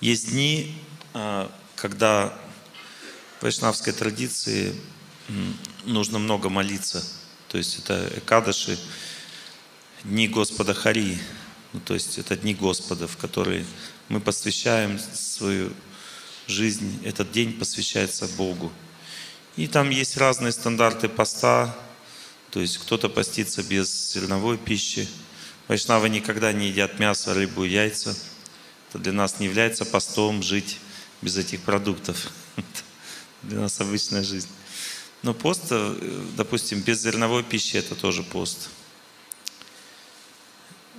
Есть дни, а, когда в вайшнавской традиции нужно много молиться. То есть это экадыши, дни Господа Хари. Ну, то есть это дни Господа, в которые мы посвящаем свою жизнь. Этот день посвящается Богу. И там есть разные стандарты поста. То есть кто-то постится без зерновой пищи. Вайшнавы никогда не едят мясо, рыбу, яйца. Это для нас не является постом жить без этих продуктов. Для нас обычная жизнь. Но пост, э, допустим, без зерновой пищи – это тоже пост.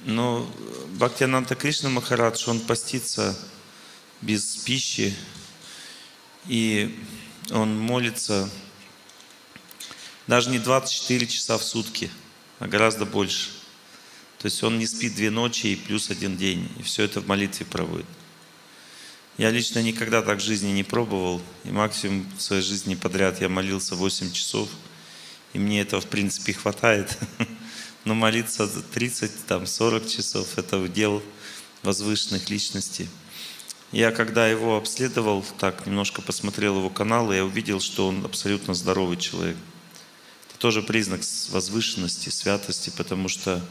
Но Бхактиананта Кришна Махарадж, он постится без пищи, и он молится даже не 24 часа в сутки, а гораздо больше. То есть он не спит две ночи и плюс один день, и все это в молитве проводит. Я лично никогда так в жизни не пробовал, и максимум в своей жизни подряд я молился 8 часов, и мне этого в принципе хватает. Но молиться 30, там, 40 часов – это удел возвышенных личностей. Я когда его обследовал, так немножко посмотрел его канал, я увидел, что он абсолютно здоровый человек. Это тоже признак возвышенности, святости, потому что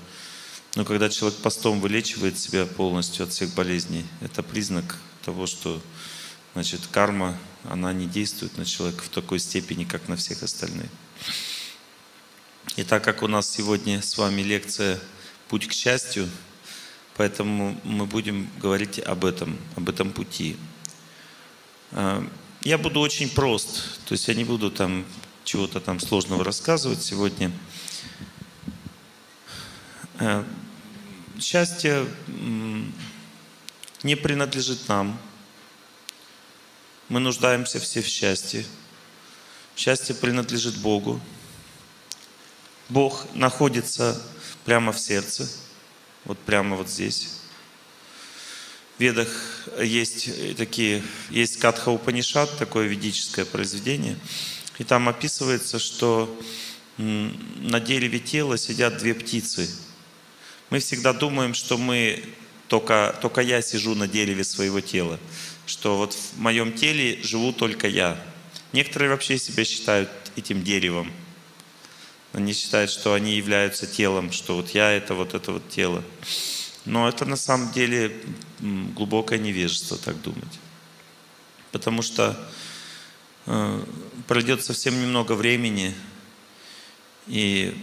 ну, когда человек постом вылечивает себя полностью от всех болезней, это признак того, что значит, карма, она не действует на человека в такой степени, как на всех остальных. И так как у нас сегодня с вами лекция «Путь к счастью», поэтому мы будем говорить об этом, об этом пути. А, я буду очень прост, то есть я не буду там чего-то там сложного рассказывать сегодня. Счастье не принадлежит нам. Мы нуждаемся все в счастье. Счастье принадлежит Богу. Бог находится прямо в сердце, вот прямо вот здесь. В Ведах есть такие, есть Катха Упанишат, такое ведическое произведение, и там описывается, что на дереве тела сидят две птицы. Мы всегда думаем, что мы только, только я сижу на дереве своего тела, что вот в моем теле живу только я. Некоторые вообще себя считают этим деревом. Они считают, что они являются телом, что вот я это вот это вот тело. Но это на самом деле глубокое невежество так думать. Потому что э, пройдет совсем немного времени, и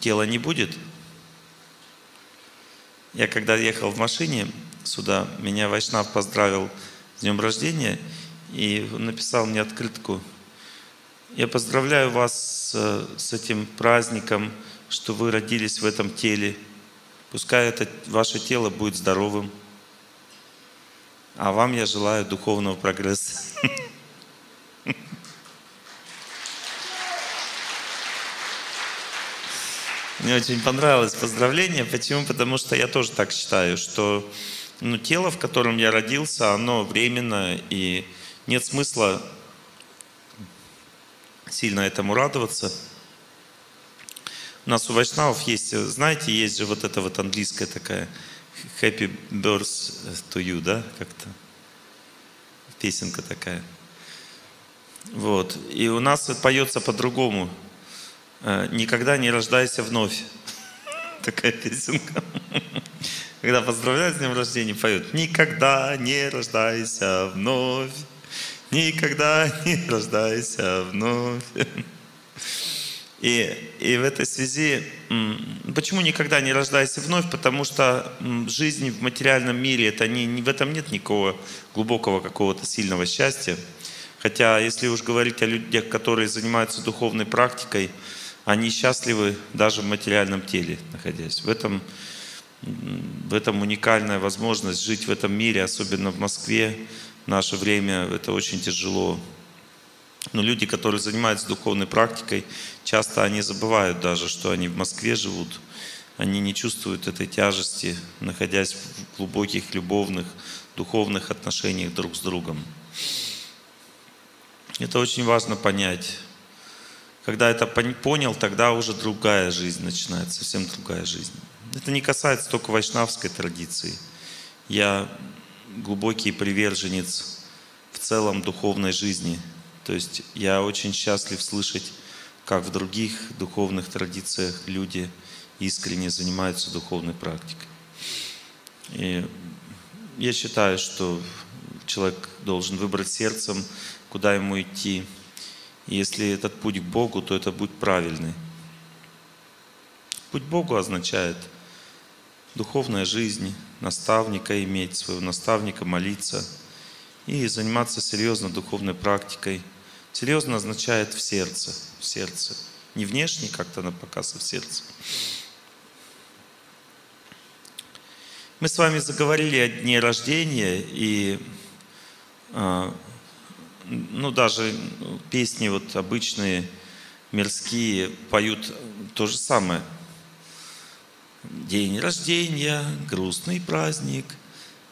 тела не будет, я когда ехал в машине сюда, меня Вайшнав поздравил с днем рождения и написал мне открытку. Я поздравляю вас с, с этим праздником, что вы родились в этом теле. Пускай это ваше тело будет здоровым. А вам я желаю духовного прогресса. Мне очень понравилось поздравление. Почему? Потому что я тоже так считаю, что ну, тело, в котором я родился, оно временно, и нет смысла сильно этому радоваться. У нас у вайшнавов есть, знаете, есть же вот эта вот английская такая Happy Birth to you, да, как-то песенка такая. Вот. И у нас поется по-другому. Э, «Никогда не рождайся вновь». Такая песенка. Когда поздравляют с днем рождения, поют «Никогда не рождайся вновь, никогда не рождайся вновь». И, и в этой связи, почему никогда не рождайся вновь? Потому что жизнь в материальном мире, это не, в этом нет никакого глубокого какого-то сильного счастья. Хотя, если уж говорить о людях, которые занимаются духовной практикой, они счастливы даже в материальном теле, находясь. В этом, в этом уникальная возможность жить в этом мире, особенно в Москве. В наше время это очень тяжело. Но люди, которые занимаются духовной практикой, часто они забывают даже, что они в Москве живут. Они не чувствуют этой тяжести, находясь в глубоких любовных, духовных отношениях друг с другом. Это очень важно понять. Когда это понял, тогда уже другая жизнь начинается, совсем другая жизнь. Это не касается только вайшнавской традиции. я глубокий приверженец в целом духовной жизни. То есть я очень счастлив слышать, как в других духовных традициях люди искренне занимаются духовной практикой. И я считаю, что человек должен выбрать сердцем, куда ему идти. И если этот путь к Богу, то это будет правильный. Путь к Богу означает духовная жизнь, наставника иметь, своего наставника молиться и заниматься серьезно духовной практикой. Серьезно означает в сердце, в сердце. Не внешне как-то на показ, а в сердце. Мы с вами заговорили о дне рождения, и а, ну, даже песни вот обычные, мирские, поют то же самое. День рождения, грустный праздник,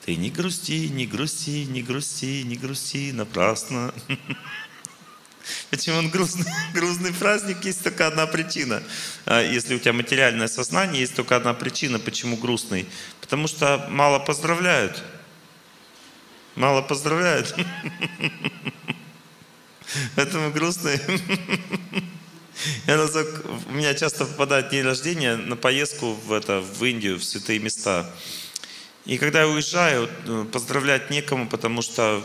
ты не грусти, не грусти, не грусти, не грусти напрасно. Почему он грустный? Грустный праздник, есть только одна причина. А если у тебя материальное сознание, есть только одна причина, почему грустный. Потому что мало поздравляют. Мало поздравляют. Поэтому грустный. Я разок, у меня часто попадает день рождения на поездку в, это, в Индию, в святые места. И когда я уезжаю, э, поздравлять некому, потому что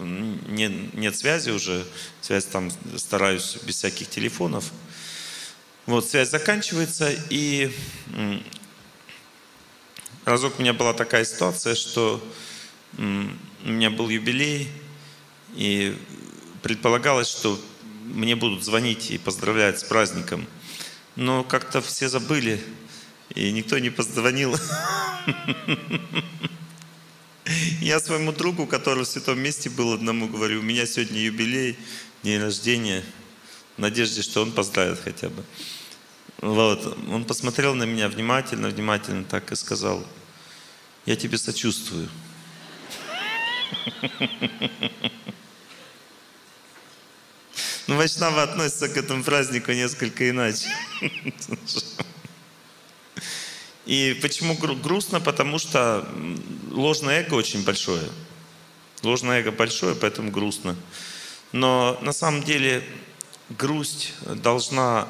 нет, нет связи уже, связь там стараюсь без всяких телефонов. Вот, связь заканчивается, и разок у меня была такая ситуация, что у меня был юбилей, и предполагалось, что мне будут звонить и поздравлять с праздником. Но как-то все забыли, и никто не позвонил. Я своему другу, который в святом месте был одному, говорю, у меня сегодня юбилей, день рождения, в надежде, что он поздравит хотя бы. Вот. Он посмотрел на меня внимательно, внимательно так и сказал, я тебе сочувствую. Ну, Вайшнава относится к этому празднику несколько иначе. И почему грустно? Потому что ложное эго очень большое. Ложное эго большое, поэтому грустно. Но на самом деле грусть должна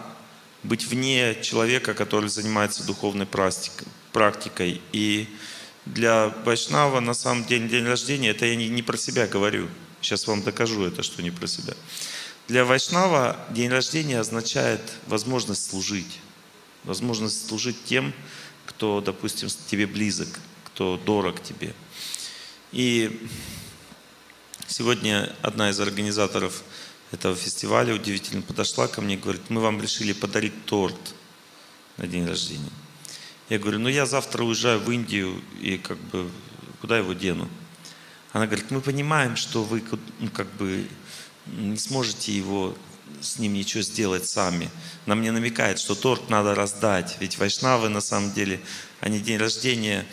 быть вне человека, который занимается духовной практикой. И для Вайшнава на самом деле день рождения, это я не, не про себя говорю. Сейчас вам докажу это, что не про себя. Для Вайшнава день рождения означает возможность служить. Возможность служить тем, кто, допустим, тебе близок, кто дорог тебе. И сегодня одна из организаторов этого фестиваля удивительно подошла ко мне и говорит, мы вам решили подарить торт на день рождения. Я говорю, ну я завтра уезжаю в Индию и как бы куда его дену? Она говорит, мы понимаем, что вы ну, как бы не сможете его с ним ничего сделать сами. Она мне намекает, что торт надо раздать. Ведь вайшнавы на самом деле, они день рождения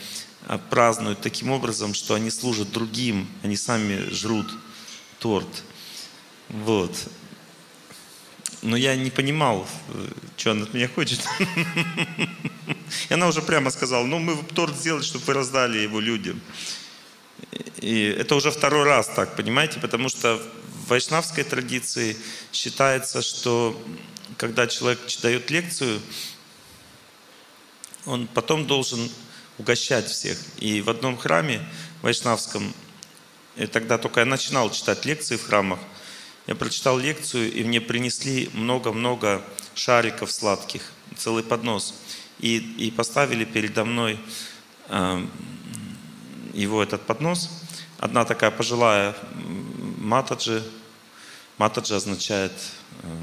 а, празднуют таким образом, что они служат другим, они сами жрут торт. Вот. Но я не понимал, что она от меня хочет. И она уже прямо сказала, ну мы торт сделали, чтобы вы раздали его людям. И это уже второй раз так, понимаете, потому что в вайшнавской традиции считается, что когда человек дает лекцию, он потом должен угощать всех. И в одном храме вайшнавском, и тогда только я начинал читать лекции в храмах, я прочитал лекцию, и мне принесли много-много шариков сладких, целый поднос. И, и поставили передо мной э, его этот поднос. Одна такая пожилая матаджи Матаджи означает э,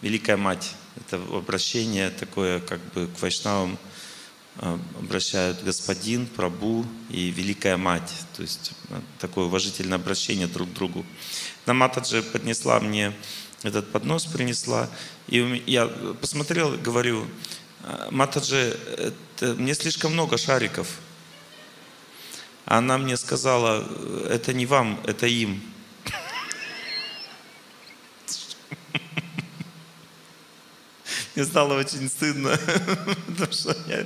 «великая мать». Это обращение такое, как бы к вайшнавам э, обращают господин, прабу и великая мать. То есть э, такое уважительное обращение друг к другу. На Матаджи поднесла мне этот поднос, принесла. И я посмотрел, говорю, Матаджи, это, мне слишком много шариков. Она мне сказала, это не вам, это им. Мне стало очень стыдно, потому что я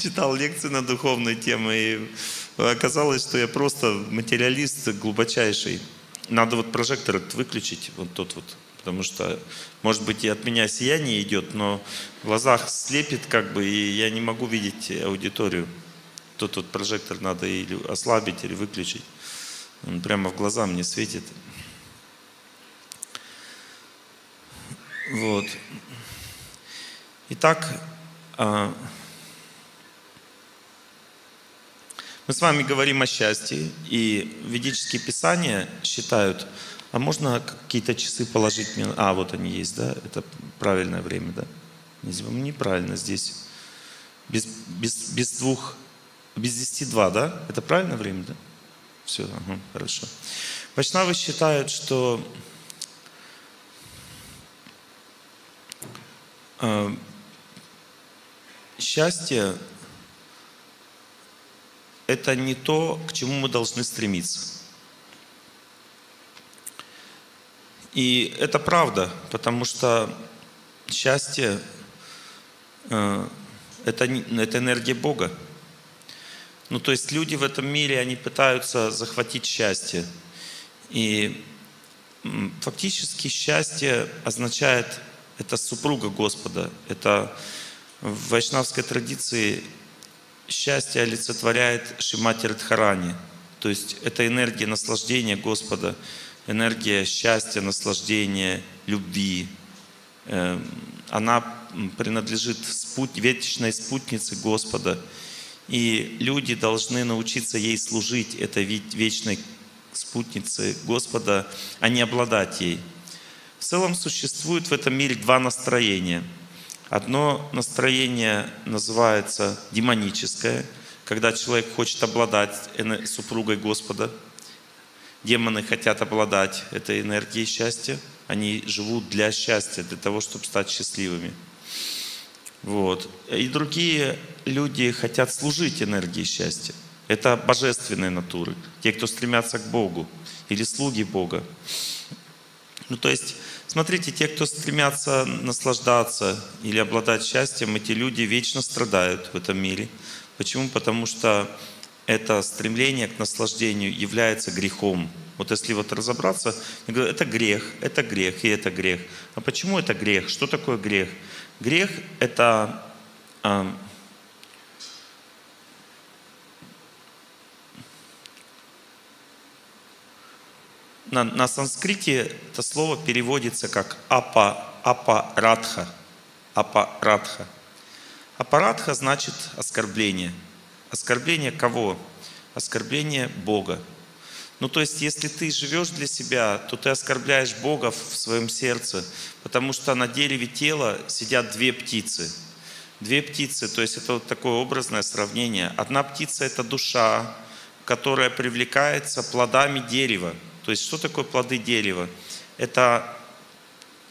читал лекции на духовной темы, и Оказалось, что я просто материалист глубочайший. Надо вот прожектор этот выключить, вот тот вот. Потому что, может быть, и от меня сияние идет, но в глазах слепит как бы, и я не могу видеть аудиторию. Тот вот прожектор надо или ослабить, или выключить. Он прямо в глаза мне светит. Вот. Итак, а, мы с вами говорим о счастье, и ведические писания считают, а можно какие-то часы положить мне? А, вот они есть, да? Это правильное время, да? Неправильно здесь. Без, без, без двух, без десяти два, да? Это правильное время, да? Все, ага, хорошо. Вайшнавы считают, что э, счастье – это не то, к чему мы должны стремиться. И это правда, потому что счастье э, это, это энергия Бога. Ну, то есть люди в этом мире, они пытаются захватить счастье. И фактически счастье означает, это супруга Господа. Это в вайшнавской традиции счастье олицетворяет Шимати Радхарани. То есть это энергия наслаждения Господа, энергия счастья, наслаждения, любви. Эм, она принадлежит спут, вечной спутнице Господа – и люди должны научиться ей служить, этой вечной спутнице Господа, а не обладать ей. В целом существует в этом мире два настроения. Одно настроение называется демоническое, когда человек хочет обладать супругой Господа. Демоны хотят обладать этой энергией счастья. Они живут для счастья, для того, чтобы стать счастливыми. Вот. И другие люди хотят служить энергии счастья. Это божественные натуры, те, кто стремятся к Богу или слуги Бога. Ну, то есть, смотрите, те, кто стремятся наслаждаться или обладать счастьем, эти люди вечно страдают в этом мире. Почему? Потому что это стремление к наслаждению является грехом. Вот если вот разобраться, я говорю, это грех, это грех и это грех. А почему это грех? Что такое грех? Грех – это э, на, на санскрите это слово переводится как апа, апарадха. Апарадха. Апарадха значит оскорбление. Оскорбление кого? Оскорбление Бога. Ну, то есть, если ты живешь для себя, то ты оскорбляешь Бога в своем сердце, потому что на дереве тела сидят две птицы. Две птицы, то есть это вот такое образное сравнение. Одна птица – это душа, которая привлекается плодами дерева. То есть, что такое плоды дерева? Это,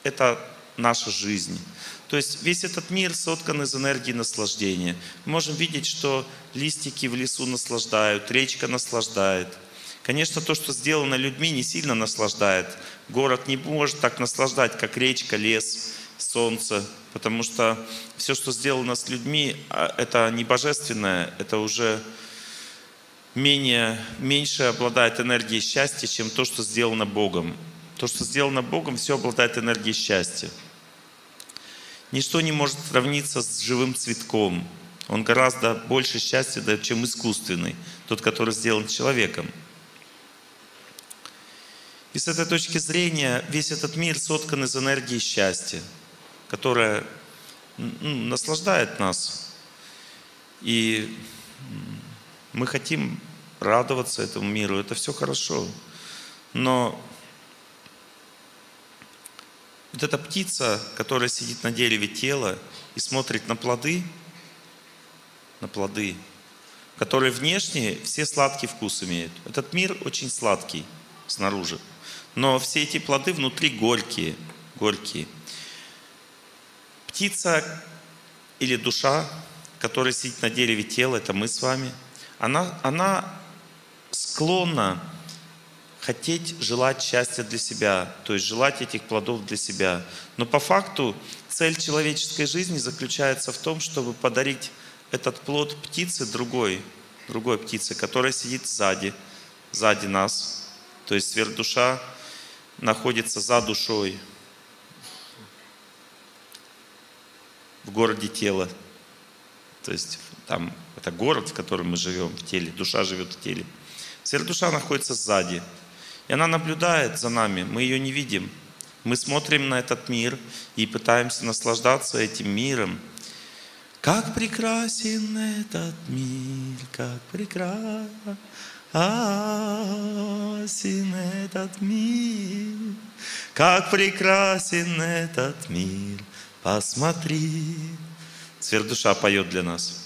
это наша жизнь. То есть весь этот мир соткан из энергии наслаждения. Мы можем видеть, что листики в лесу наслаждают, речка наслаждает – Конечно, то, что сделано людьми, не сильно наслаждает. Город не может так наслаждать, как речка, лес, солнце, потому что все, что сделано с людьми, а, это не божественное, это уже менее, меньше обладает энергией счастья, чем то, что сделано Богом. То, что сделано Богом, все обладает энергией счастья. Ничто не может сравниться с живым цветком. Он гораздо больше счастья дает, чем искусственный, тот, который сделан человеком. И с этой точки зрения весь этот мир соткан из энергии счастья, которая ну, наслаждает нас. И мы хотим радоваться этому миру, это все хорошо. Но вот эта птица, которая сидит на дереве тела и смотрит на плоды, на плоды, которые внешне все сладкий вкус имеют. Этот мир очень сладкий снаружи. Но все эти плоды внутри горькие, горькие. Птица или душа, которая сидит на дереве тела, это мы с вами, она, она склонна хотеть, желать счастья для себя, то есть желать этих плодов для себя. Но по факту цель человеческой жизни заключается в том, чтобы подарить этот плод птице другой, другой птицей, которая сидит сзади, сзади нас. То есть сверхдуша находится за душой в городе тела. То есть там это город, в котором мы живем, в теле. Душа живет в теле. Сверхдуша находится сзади. И она наблюдает за нами. Мы ее не видим. Мы смотрим на этот мир и пытаемся наслаждаться этим миром. Как прекрасен этот мир, как прекрасен этот мир, как прекрасен этот мир, посмотри. Сверхдуша поет для нас.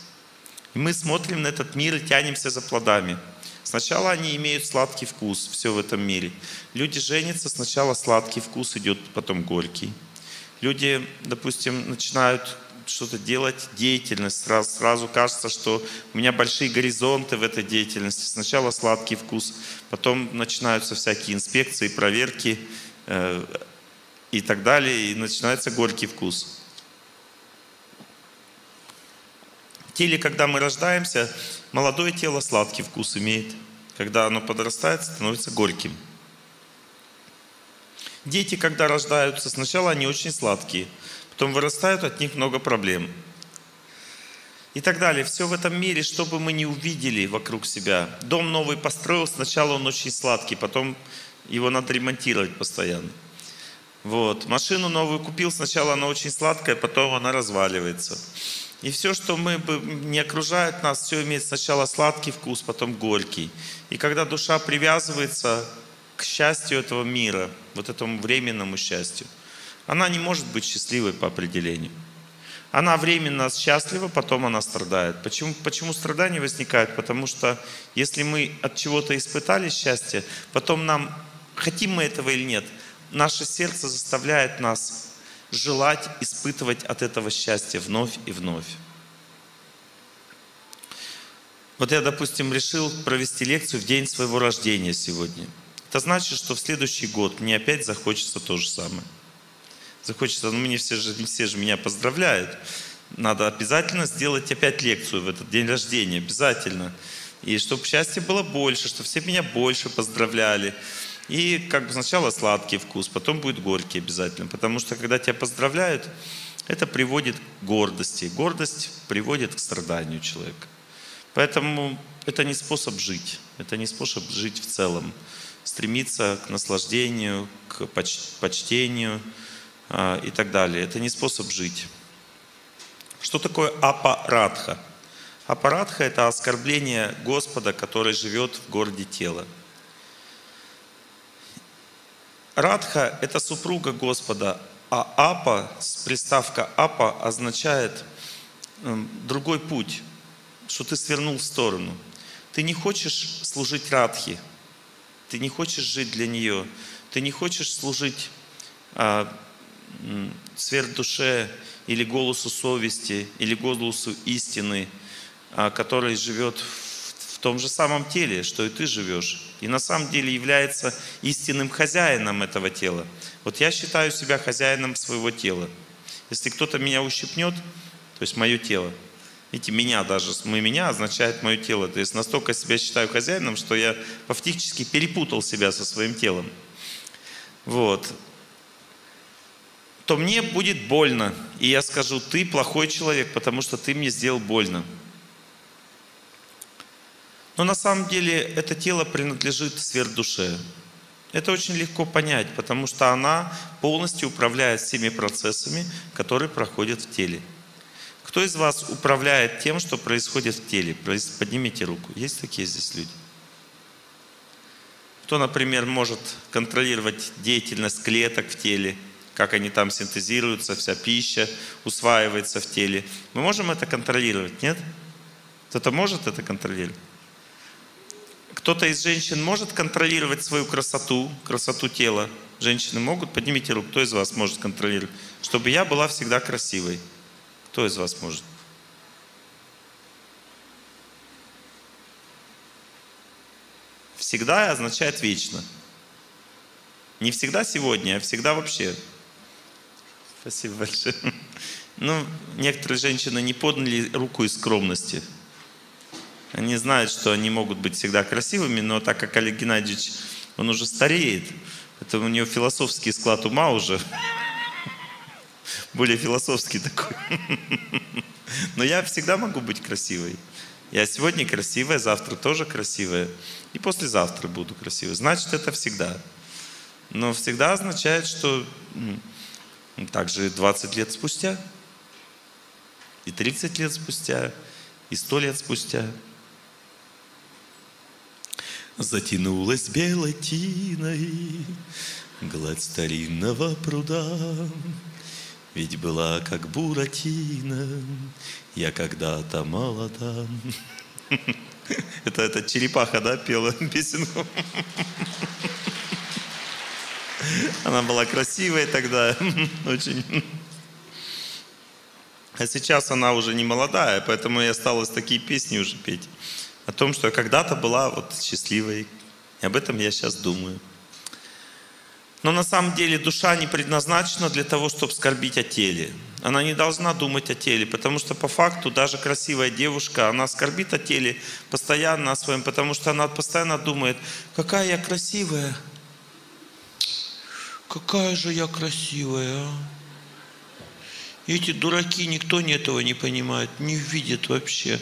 И мы смотрим на этот мир и тянемся за плодами. Сначала они имеют сладкий вкус, все в этом мире. Люди женятся, сначала сладкий вкус идет, потом горький. Люди, допустим, начинают что-то делать, деятельность, сразу, сразу кажется, что у меня большие горизонты в этой деятельности. Сначала сладкий вкус, потом начинаются всякие инспекции, проверки э, и так далее, и начинается горький вкус. Теле, когда мы рождаемся, молодое тело сладкий вкус имеет. Когда оно подрастает, становится горьким. Дети, когда рождаются, сначала они очень сладкие, потом вырастают, от них много проблем. И так далее. Все в этом мире, что бы мы ни увидели вокруг себя. Дом новый построил, сначала он очень сладкий, потом его надо ремонтировать постоянно. Вот. Машину новую купил, сначала она очень сладкая, потом она разваливается. И все, что мы не окружает нас, все имеет сначала сладкий вкус, потом горький. И когда душа привязывается к счастью этого мира, вот этому временному счастью, она не может быть счастливой по определению. Она временно счастлива, потом она страдает. Почему, почему страдания возникают? Потому что если мы от чего-то испытали счастье, потом нам, хотим мы этого или нет, наше сердце заставляет нас желать испытывать от этого счастья вновь и вновь. Вот я, допустим, решил провести лекцию в день своего рождения сегодня. Это значит, что в следующий год мне опять захочется то же самое. Захочется, ну мне все же, все же меня поздравляют. Надо обязательно сделать опять лекцию в этот день рождения, обязательно. И чтобы счастья было больше, чтобы все меня больше поздравляли. И как бы сначала сладкий вкус, потом будет горький обязательно. Потому что когда тебя поздравляют, это приводит к гордости. Гордость приводит к страданию человека. Поэтому это не способ жить. Это не способ жить в целом. Стремиться к наслаждению, к почтению а, и так далее. Это не способ жить. Что такое апаратха? Апаратха – это оскорбление Господа, который живет в городе тела. Радха – это супруга Господа, а апа, приставка апа означает эм, другой путь, что ты свернул в сторону. Ты не хочешь служить Радхи, ты не хочешь жить для нее, ты не хочешь служить а, сверхдуше или голосу совести, или голосу истины, а, который живет в, том же самом теле, что и ты живешь и на самом деле является истинным хозяином этого тела. Вот я считаю себя хозяином своего тела. Если кто-то меня ущипнет, то есть мое тело, видите, меня даже, мы меня означает мое тело. То есть настолько себя считаю хозяином, что я фактически перепутал себя со своим телом. Вот. То мне будет больно. И я скажу, ты плохой человек, потому что ты мне сделал больно. Но на самом деле это тело принадлежит сверхдуше. Это очень легко понять, потому что она полностью управляет всеми процессами, которые проходят в теле. Кто из вас управляет тем, что происходит в теле? Поднимите руку. Есть такие здесь люди? Кто, например, может контролировать деятельность клеток в теле, как они там синтезируются, вся пища усваивается в теле. Мы можем это контролировать, нет? Кто-то может это контролировать? Кто-то из женщин может контролировать свою красоту, красоту тела? Женщины могут? Поднимите руку, кто из вас может контролировать? Чтобы я была всегда красивой. Кто из вас может? Всегда означает вечно. Не всегда сегодня, а всегда вообще. Спасибо большое. Ну, некоторые женщины не подняли руку из скромности. Они знают, что они могут быть всегда красивыми, но так как Олег Геннадьевич, он уже стареет, это у него философский склад ума уже, более философский такой. Но я всегда могу быть красивой. Я сегодня красивая, завтра тоже красивая. И послезавтра буду красивой. Значит, это всегда. Но всегда означает, что также 20 лет спустя, и 30 лет спустя, и 100 лет спустя. Затянулась белой тиной гладь старинного пруда, ведь была как буратино, я когда-то молода. Это, это черепаха, да, пела песенку? Она была красивая тогда, очень. А сейчас она уже не молодая, поэтому я осталось такие песни уже петь. О том, что я когда-то была вот счастливой. И об этом я сейчас думаю. Но на самом деле душа не предназначена для того, чтобы скорбить о теле. Она не должна думать о теле, потому что по факту даже красивая девушка, она скорбит о теле постоянно о своем, потому что она постоянно думает, какая я красивая, какая же я красивая, а? Эти дураки, никто не этого не понимает, не видит вообще.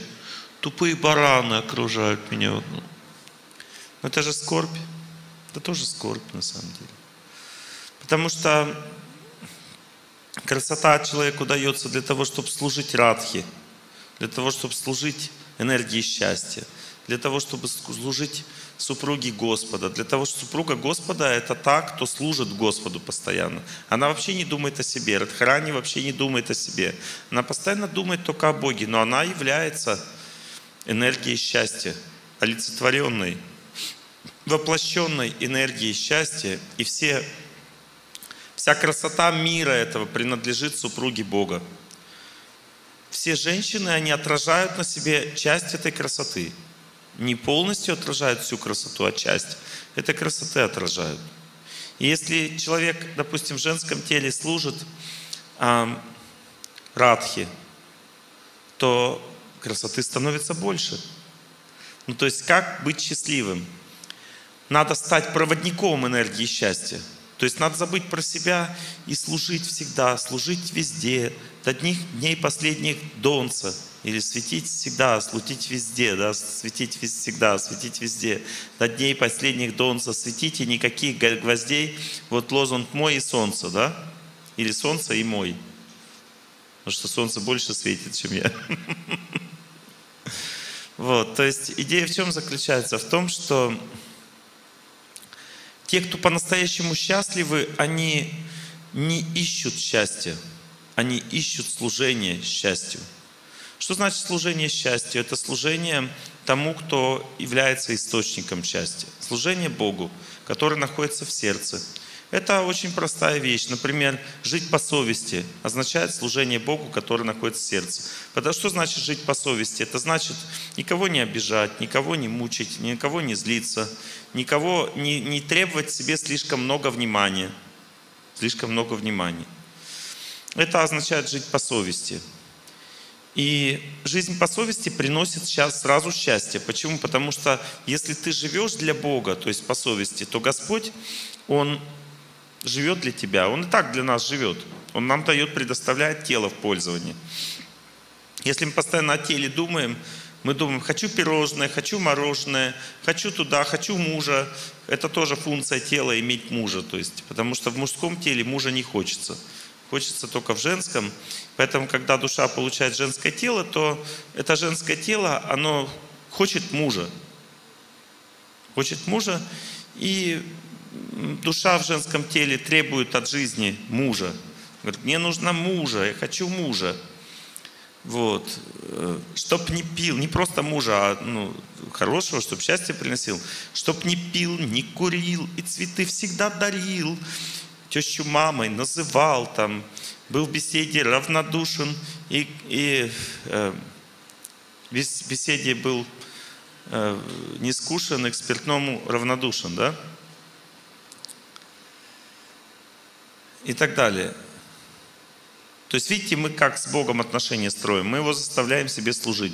Тупые бараны окружают меня. Но это же скорбь. Это тоже скорбь на самом деле. Потому что красота человеку дается для того, чтобы служить радхи, для того, чтобы служить энергии счастья, для того, чтобы служить супруге Господа. Для того, что супруга Господа – это та, кто служит Господу постоянно. Она вообще не думает о себе. Радхарани вообще не думает о себе. Она постоянно думает только о Боге, но она является энергией счастья, олицетворенной, воплощенной энергией счастья. И все Вся красота мира этого принадлежит супруге Бога. Все женщины, они отражают на себе часть этой красоты. Не полностью отражают всю красоту, а часть этой красоты отражают. И если человек, допустим, в женском теле служит э, радхи, то красоты становится больше. Ну, то есть, как быть счастливым? Надо стать проводником энергии счастья. То есть надо забыть про себя и служить всегда, служить везде, до дней, дней последних донца. Или светить всегда, светить везде, да, светить всегда, светить везде. До дней последних донца светите, никаких гвоздей. Вот лозунг «мой и солнце», да? Или солнце и мой. Потому что солнце больше светит, чем я. Вот, то есть идея в чем заключается? В том, что те, кто по-настоящему счастливы, они не ищут счастья, они ищут служение счастью. Что значит служение счастью? Это служение тому, кто является источником счастья. Служение Богу, который находится в сердце. Это очень простая вещь. Например, жить по совести означает служение Богу, который находится в сердце. Потому что значит жить по совести? Это значит никого не обижать, никого не мучить, никого не злиться, никого не, не требовать себе слишком много внимания. Слишком много внимания. Это означает жить по совести. И жизнь по совести приносит сейчас сразу счастье. Почему? Потому что если ты живешь для Бога, то есть по совести, то Господь, Он живет для тебя. Он и так для нас живет. Он нам дает, предоставляет тело в пользование. Если мы постоянно о теле думаем, мы думаем, хочу пирожное, хочу мороженое, хочу туда, хочу мужа. Это тоже функция тела иметь мужа. То есть, потому что в мужском теле мужа не хочется. Хочется только в женском. Поэтому, когда душа получает женское тело, то это женское тело, оно хочет мужа. Хочет мужа. И душа в женском теле требует от жизни мужа. Говорит, мне нужно мужа, я хочу мужа. Вот. Э, чтоб не пил, не просто мужа, а ну, хорошего, чтоб счастье приносил. Чтоб не пил, не курил, и цветы всегда дарил. Тещу мамой называл там, был в беседе равнодушен, и, и э, в беседе был э, нескушен, к спиртному равнодушен, да? И так далее. То есть, видите, мы как с Богом отношения строим. Мы его заставляем себе служить.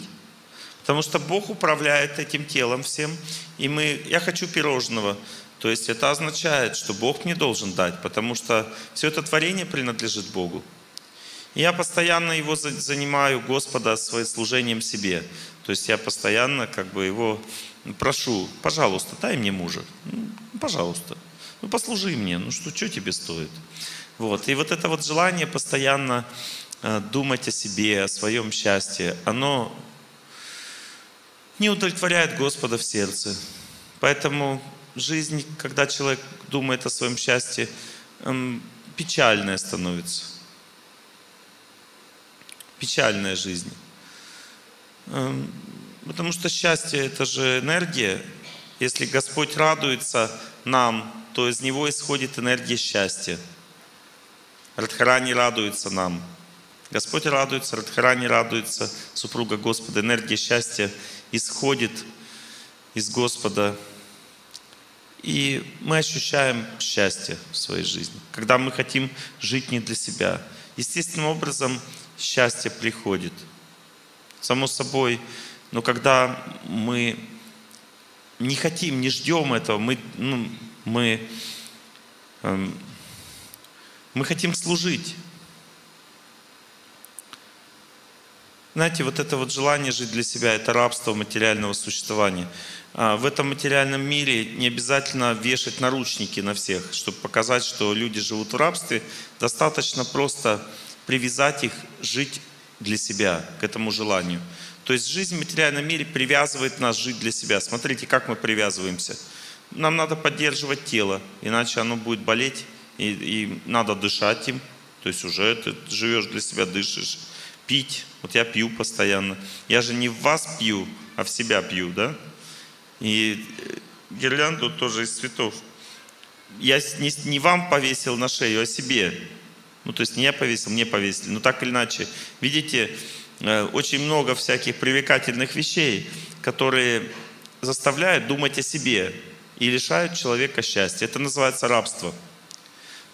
Потому что Бог управляет этим телом всем. И мы, я хочу пирожного. То есть это означает, что Бог мне должен дать, потому что все это творение принадлежит Богу. И я постоянно его занимаю, Господа, своим служением себе. То есть я постоянно как бы его прошу, пожалуйста, дай мне мужа. Ну, пожалуйста. Ну, послужи мне. Ну, что, что тебе стоит? Вот. И вот это вот желание постоянно э, думать о себе, о своем счастье, оно не удовлетворяет Господа в сердце. Поэтому жизнь, когда человек думает о своем счастье, печальная становится. Печальная жизнь. Эм, потому что счастье – это же энергия. Если Господь радуется нам, то из Него исходит энергия счастья. Радхарани радуется нам. Господь радуется, Радхарани радуется, супруга Господа. Энергия счастья исходит из Господа. И мы ощущаем счастье в своей жизни, когда мы хотим жить не для себя. Естественным образом счастье приходит. Само собой, но когда мы не хотим, не ждем этого, мы, ну, мы, эм, мы хотим служить. Знаете, вот это вот желание жить для себя, это рабство материального существования. А в этом материальном мире не обязательно вешать наручники на всех, чтобы показать, что люди живут в рабстве. Достаточно просто привязать их жить для себя, к этому желанию. То есть жизнь в материальном мире привязывает нас жить для себя. Смотрите, как мы привязываемся. Нам надо поддерживать тело, иначе оно будет болеть, и, и надо дышать им. То есть уже ты живешь для себя, дышишь. Пить. Вот я пью постоянно. Я же не в вас пью, а в себя пью, да? И э, гирлянду тоже из цветов. Я не, не вам повесил на шею, а себе. Ну, то есть не я повесил, мне повесили. Но так или иначе, видите, э, очень много всяких привлекательных вещей, которые заставляют думать о себе и лишают человека счастья. Это называется рабство.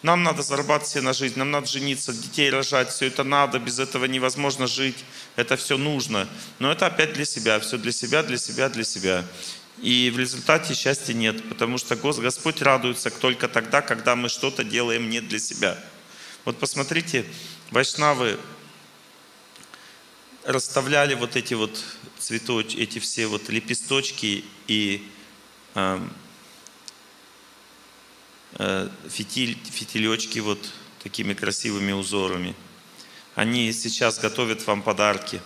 Нам надо зарабатывать себе на жизнь, нам надо жениться, детей рожать, все это надо, без этого невозможно жить, это все нужно. Но это опять для себя, все для себя, для себя, для себя. И в результате счастья нет, потому что Господь радуется только тогда, когда мы что-то делаем не для себя. Вот посмотрите, вайшнавы расставляли вот эти вот цветочки, эти все вот лепесточки и э, э, фитиль, фитилечки вот такими красивыми узорами. Они сейчас готовят вам подарки.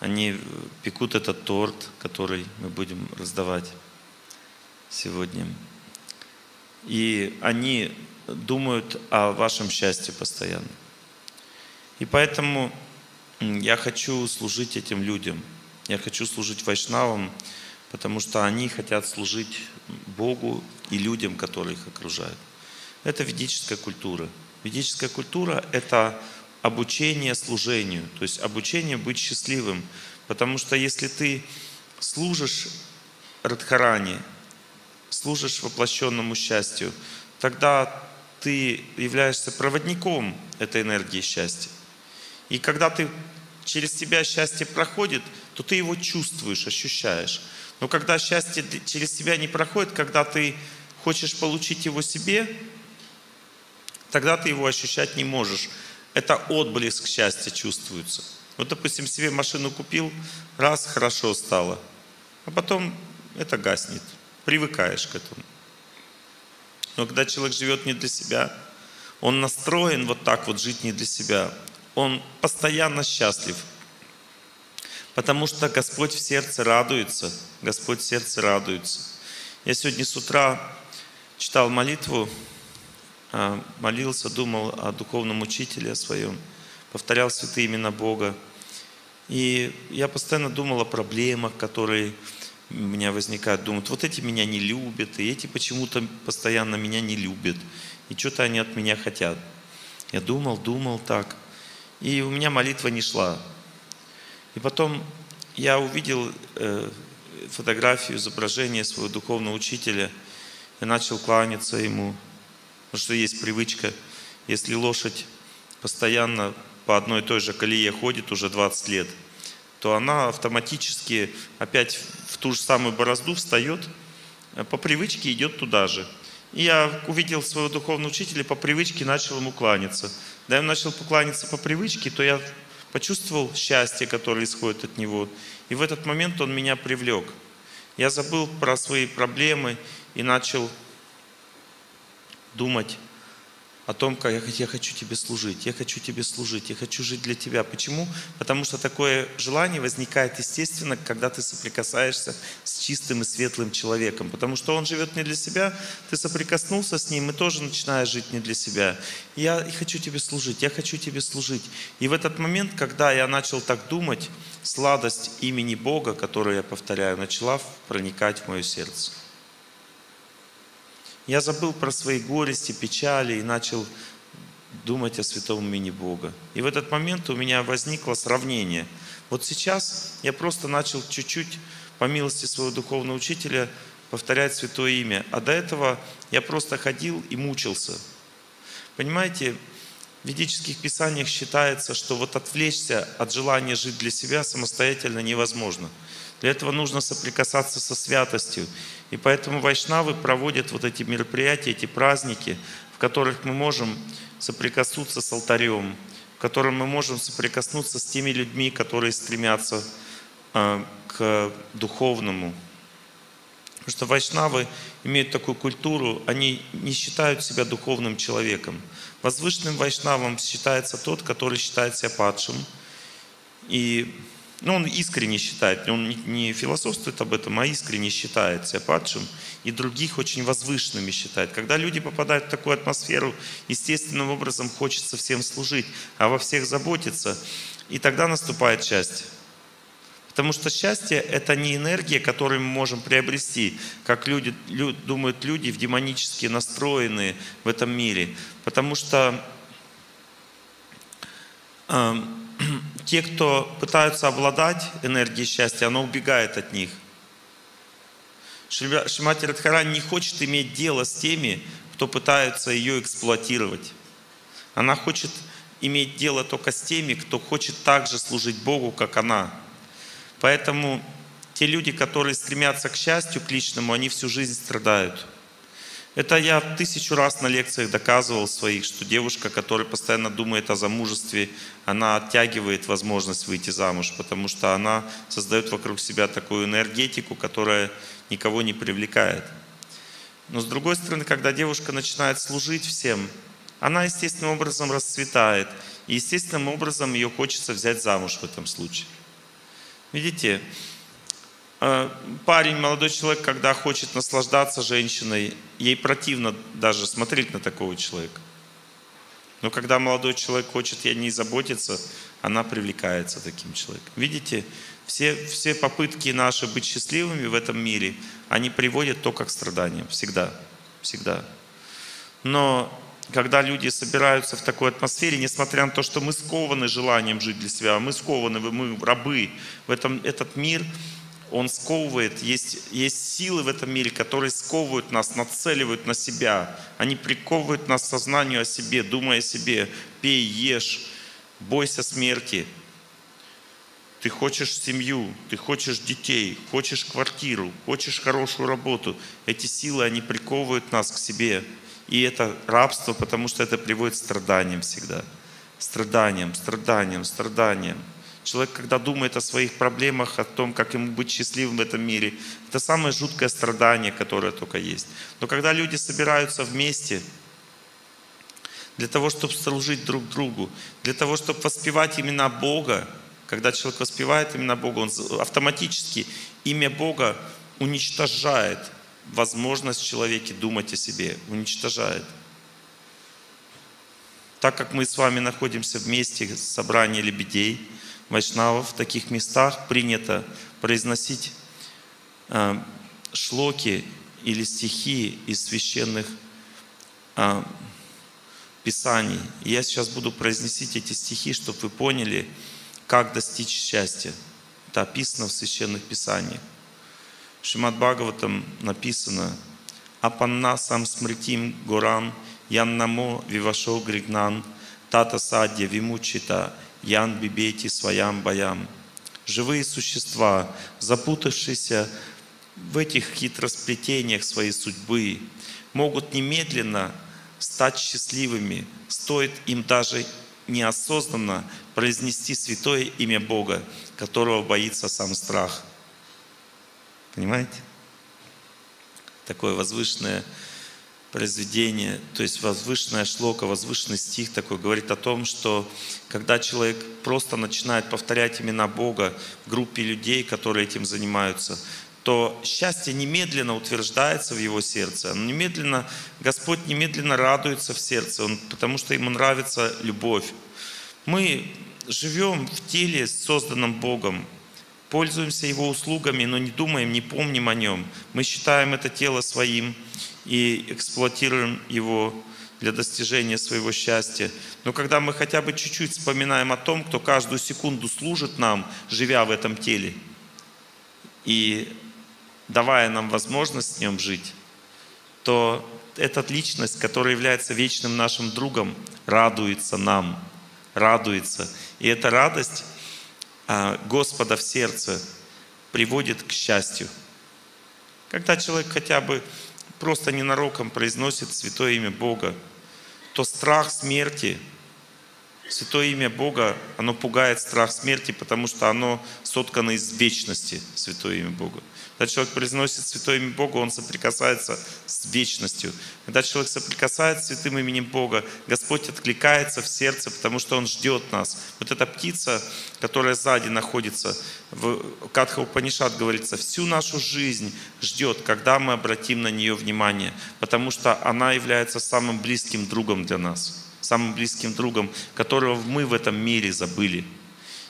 Они пекут этот торт, который мы будем раздавать сегодня. И они думают о вашем счастье постоянно. И поэтому я хочу служить этим людям. Я хочу служить вайшнавам, потому что они хотят служить Богу и людям, которые их окружают. Это ведическая культура. Ведическая культура – это обучение служению, то есть обучение быть счастливым. Потому что если ты служишь Радхарани, служишь воплощенному счастью, тогда ты являешься проводником этой энергии счастья. И когда ты через тебя счастье проходит, то ты его чувствуешь, ощущаешь. Но когда счастье через тебя не проходит, когда ты хочешь получить его себе, тогда ты его ощущать не можешь. Это отблеск счастья чувствуется. Вот, допустим, себе машину купил, раз, хорошо стало. А потом это гаснет. Привыкаешь к этому. Но когда человек живет не для себя, он настроен вот так вот жить не для себя, он постоянно счастлив. Потому что Господь в сердце радуется. Господь в сердце радуется. Я сегодня с утра читал молитву, а, молился, думал о духовном учителе о своем, повторял святые имена Бога. И я постоянно думал о проблемах, которые у меня возникают, думают, вот эти меня не любят, и эти почему-то постоянно меня не любят, и что-то они от меня хотят. Я думал, думал так, и у меня молитва не шла. И потом я увидел э, фотографию, изображение своего духовного учителя, и начал кланяться ему, потому что есть привычка, если лошадь постоянно по одной и той же колее ходит уже 20 лет – то она автоматически опять в ту же самую борозду встает, э, по привычке идет туда же. И я увидел своего духовного учителя, по привычке начал ему кланяться. Когда я начал покланяться по привычке, то я почувствовал счастье, которое исходит от него. И в этот момент он меня привлек. Я забыл про свои проблемы и начал думать о том, как я хочу тебе служить, я хочу тебе служить, я хочу жить для тебя. Почему? Потому что такое желание возникает естественно, когда ты соприкасаешься с чистым и светлым человеком. Потому что он живет не для себя, ты соприкоснулся с ним и тоже начинаешь жить не для себя. Я хочу тебе служить, я хочу тебе служить. И в этот момент, когда я начал так думать, сладость имени Бога, которую я повторяю, начала проникать в мое сердце. Я забыл про свои горести, печали и начал думать о святом имени Бога. И в этот момент у меня возникло сравнение. Вот сейчас я просто начал чуть-чуть, по милости своего духовного учителя, повторять святое имя. А до этого я просто ходил и мучился. Понимаете, в ведических писаниях считается, что вот отвлечься от желания жить для себя самостоятельно невозможно. Для этого нужно соприкасаться со святостью. И поэтому вайшнавы проводят вот эти мероприятия, эти праздники, в которых мы можем соприкоснуться с алтарем, в котором мы можем соприкоснуться с теми людьми, которые стремятся э, к духовному. Потому что вайшнавы имеют такую культуру, они не считают себя духовным человеком. Возвышенным вайшнавом считается тот, который считает себя падшим. И ну, он искренне считает, он не философствует об этом, а искренне считает себя падшим и других очень возвышенными считает. Когда люди попадают в такую атмосферу, естественным образом хочется всем служить, а во всех заботиться, и тогда наступает счастье. Потому что счастье – это не энергия, которую мы можем приобрести, как люди, лю, думают люди, в демонически настроенные в этом мире. Потому что э, те, кто пытаются обладать энергией счастья, оно убегает от них. Шримати Радхарани не хочет иметь дело с теми, кто пытается ее эксплуатировать. Она хочет иметь дело только с теми, кто хочет так же служить Богу, как она. Поэтому те люди, которые стремятся к счастью, к личному, они всю жизнь страдают. Это я тысячу раз на лекциях доказывал своих, что девушка, которая постоянно думает о замужестве, она оттягивает возможность выйти замуж, потому что она создает вокруг себя такую энергетику, которая никого не привлекает. Но с другой стороны, когда девушка начинает служить всем, она естественным образом расцветает. И естественным образом ее хочется взять замуж в этом случае. Видите, парень, молодой человек, когда хочет наслаждаться женщиной, ей противно даже смотреть на такого человека. Но когда молодой человек хочет о ней заботиться, она привлекается таким человеком. Видите, все, все попытки наши быть счастливыми в этом мире, они приводят только к страданиям. Всегда. Всегда. Но когда люди собираются в такой атмосфере, несмотря на то, что мы скованы желанием жить для себя, мы скованы, мы рабы в этом, этот мир, он сковывает, есть, есть силы в этом мире, которые сковывают нас, нацеливают на себя. Они приковывают нас к сознанию о себе, думая о себе. Пей, ешь, бойся смерти. Ты хочешь семью, ты хочешь детей, хочешь квартиру, хочешь хорошую работу. Эти силы, они приковывают нас к себе. И это рабство, потому что это приводит к страданиям всегда. Страданиям, страданиям, страданиям. Человек, когда думает о своих проблемах, о том, как ему быть счастливым в этом мире, это самое жуткое страдание, которое только есть. Но когда люди собираются вместе, для того, чтобы служить друг другу, для того, чтобы воспевать имена Бога, когда человек воспевает имена Бога, он автоматически имя Бога уничтожает возможность в человеке думать о себе, уничтожает. Так как мы с вами находимся вместе в собрании лебедей, вайшнавов в таких местах принято произносить э, шлоки или стихи из священных э, писаний. И я сейчас буду произносить эти стихи, чтобы вы поняли, как достичь счастья. Это описано в священных писаниях. В Шимат Бхагаватам написано «Апанна сам смритим горам, яннамо вивашо григнан, тата садья вимучита, Ян бибейти своям боям. живые существа, запутавшиеся в этих хитросплетениях своей судьбы, могут немедленно стать счастливыми, стоит им даже неосознанно произнести святое имя Бога, которого боится сам страх. Понимаете? Такое возвышенное произведение, то есть возвышенная шлока, возвышенный стих такой говорит о том, что когда человек просто начинает повторять имена Бога в группе людей, которые этим занимаются, то счастье немедленно утверждается в его сердце. Он немедленно, Господь немедленно радуется в сердце, он, потому что ему нравится любовь. Мы живем в теле, созданном Богом, пользуемся Его услугами, но не думаем, не помним о Нем. Мы считаем это тело своим и эксплуатируем его для достижения своего счастья. Но когда мы хотя бы чуть-чуть вспоминаем о том, кто каждую секунду служит нам, живя в этом теле, и давая нам возможность в нем жить, то эта личность, которая является вечным нашим другом, радуется нам, радуется. И эта радость а, Господа в сердце приводит к счастью. Когда человек хотя бы просто ненароком произносит святое имя Бога, то страх смерти – Святое имя Бога, оно пугает страх смерти, потому что оно соткано из вечности, Святое имя Бога. Когда человек произносит Святое имя Бога, он соприкасается с вечностью. Когда человек соприкасается с Святым именем Бога, Господь откликается в сердце, потому что Он ждет нас. Вот эта птица, которая сзади находится, в Катха Упанишат говорится, всю нашу жизнь ждет, когда мы обратим на нее внимание, потому что она является самым близким другом для нас самым близким другом, которого мы в этом мире забыли.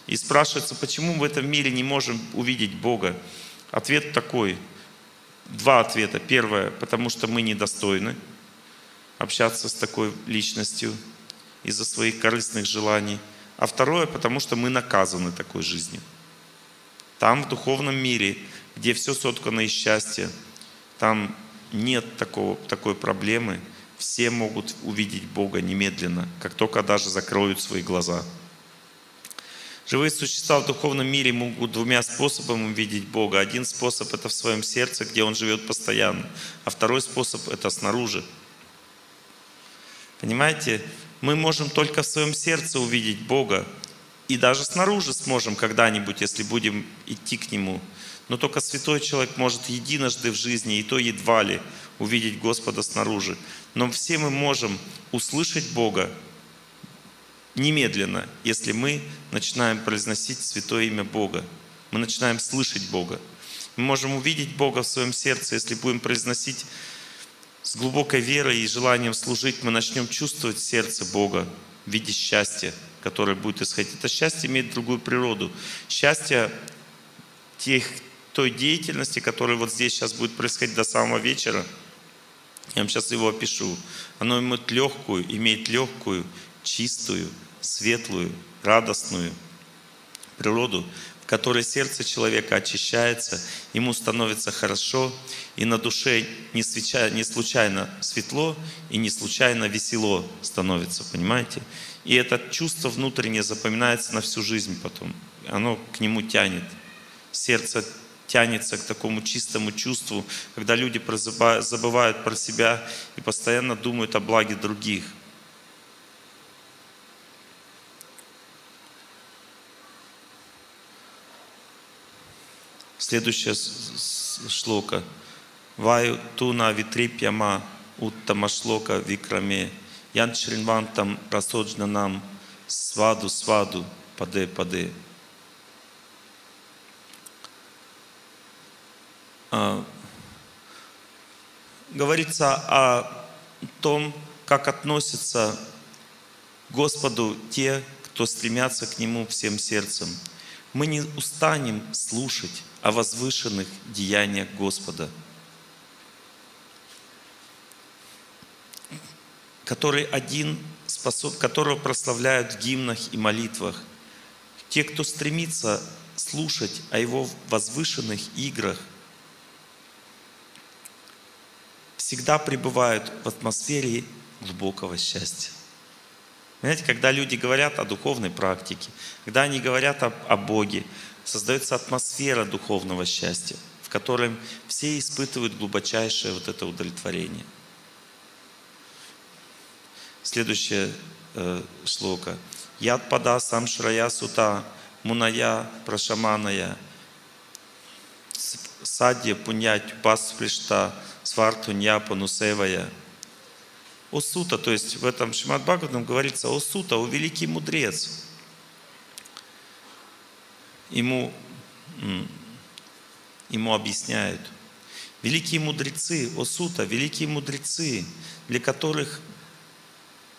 И спрашивается, почему мы в этом мире не можем увидеть Бога? Ответ такой. Два ответа. Первое, потому что мы недостойны общаться с такой личностью из-за своих корыстных желаний. А второе, потому что мы наказаны такой жизнью. Там, в духовном мире, где все соткано из счастья, там нет такого, такой проблемы – все могут увидеть Бога немедленно, как только даже закроют свои глаза. Живые существа в духовном мире могут двумя способами увидеть Бога. Один способ – это в своем сердце, где Он живет постоянно, а второй способ – это снаружи. Понимаете, мы можем только в своем сердце увидеть Бога, и даже снаружи сможем когда-нибудь, если будем идти к Нему. Но только святой человек может единожды в жизни, и то едва ли, увидеть Господа снаружи. Но все мы можем услышать Бога немедленно, если мы начинаем произносить святое имя Бога. Мы начинаем слышать Бога. Мы можем увидеть Бога в своем сердце, если будем произносить с глубокой верой и желанием служить, мы начнем чувствовать сердце Бога в виде счастья, которое будет исходить. Это счастье имеет другую природу. Счастье тех, той деятельности, которая вот здесь сейчас будет происходить до самого вечера – я вам сейчас его опишу. Оно имеет легкую, имеет легкую, чистую, светлую, радостную природу, в которой сердце человека очищается, ему становится хорошо, и на душе не случайно, не случайно светло и не случайно весело становится, понимаете? И это чувство внутреннее запоминается на всю жизнь потом. Оно к нему тянет. Сердце тянется к такому чистому чувству, когда люди забывают про себя и постоянно думают о благе других. Следующая шлока. Ваю туна витрипьяма уттама шлока викраме. Ян шринвантам расоджнанам сваду сваду паде паде. А, говорится о том, как относятся к Господу те, кто стремятся к Нему всем сердцем. Мы не устанем слушать о возвышенных деяниях Господа, который один способ, которого прославляют в гимнах и молитвах. Те, кто стремится слушать о Его возвышенных играх – всегда пребывают в атмосфере глубокого счастья. Знаете, когда люди говорят о духовной практике, когда они говорят о, о Боге, создается атмосфера духовного счастья, в котором все испытывают глубочайшее вот это удовлетворение. Следующее э, шлока. Яд пада сам шрая сута муная прошаманая садья пунять пас плешта сварту няпа Осута, то есть в этом Шимат Бхагаватам говорится Осута, о великий мудрец. Ему, ему объясняют. Великие мудрецы, Осута, великие мудрецы, для которых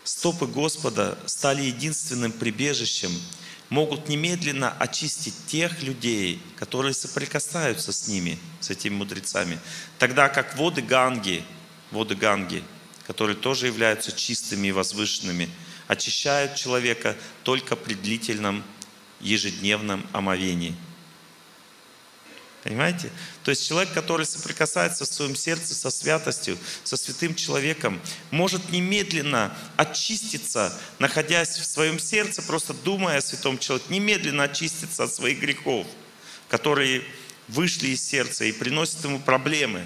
стопы Господа стали единственным прибежищем, могут немедленно очистить тех людей, которые соприкасаются с ними, с этими мудрецами. Тогда как воды Ганги, воды Ганги, которые тоже являются чистыми и возвышенными, очищают человека только при длительном ежедневном омовении. Понимаете? То есть человек, который соприкасается в своем сердце со святостью, со святым человеком, может немедленно очиститься, находясь в своем сердце, просто думая о святом человеке, немедленно очиститься от своих грехов, которые вышли из сердца и приносят ему проблемы.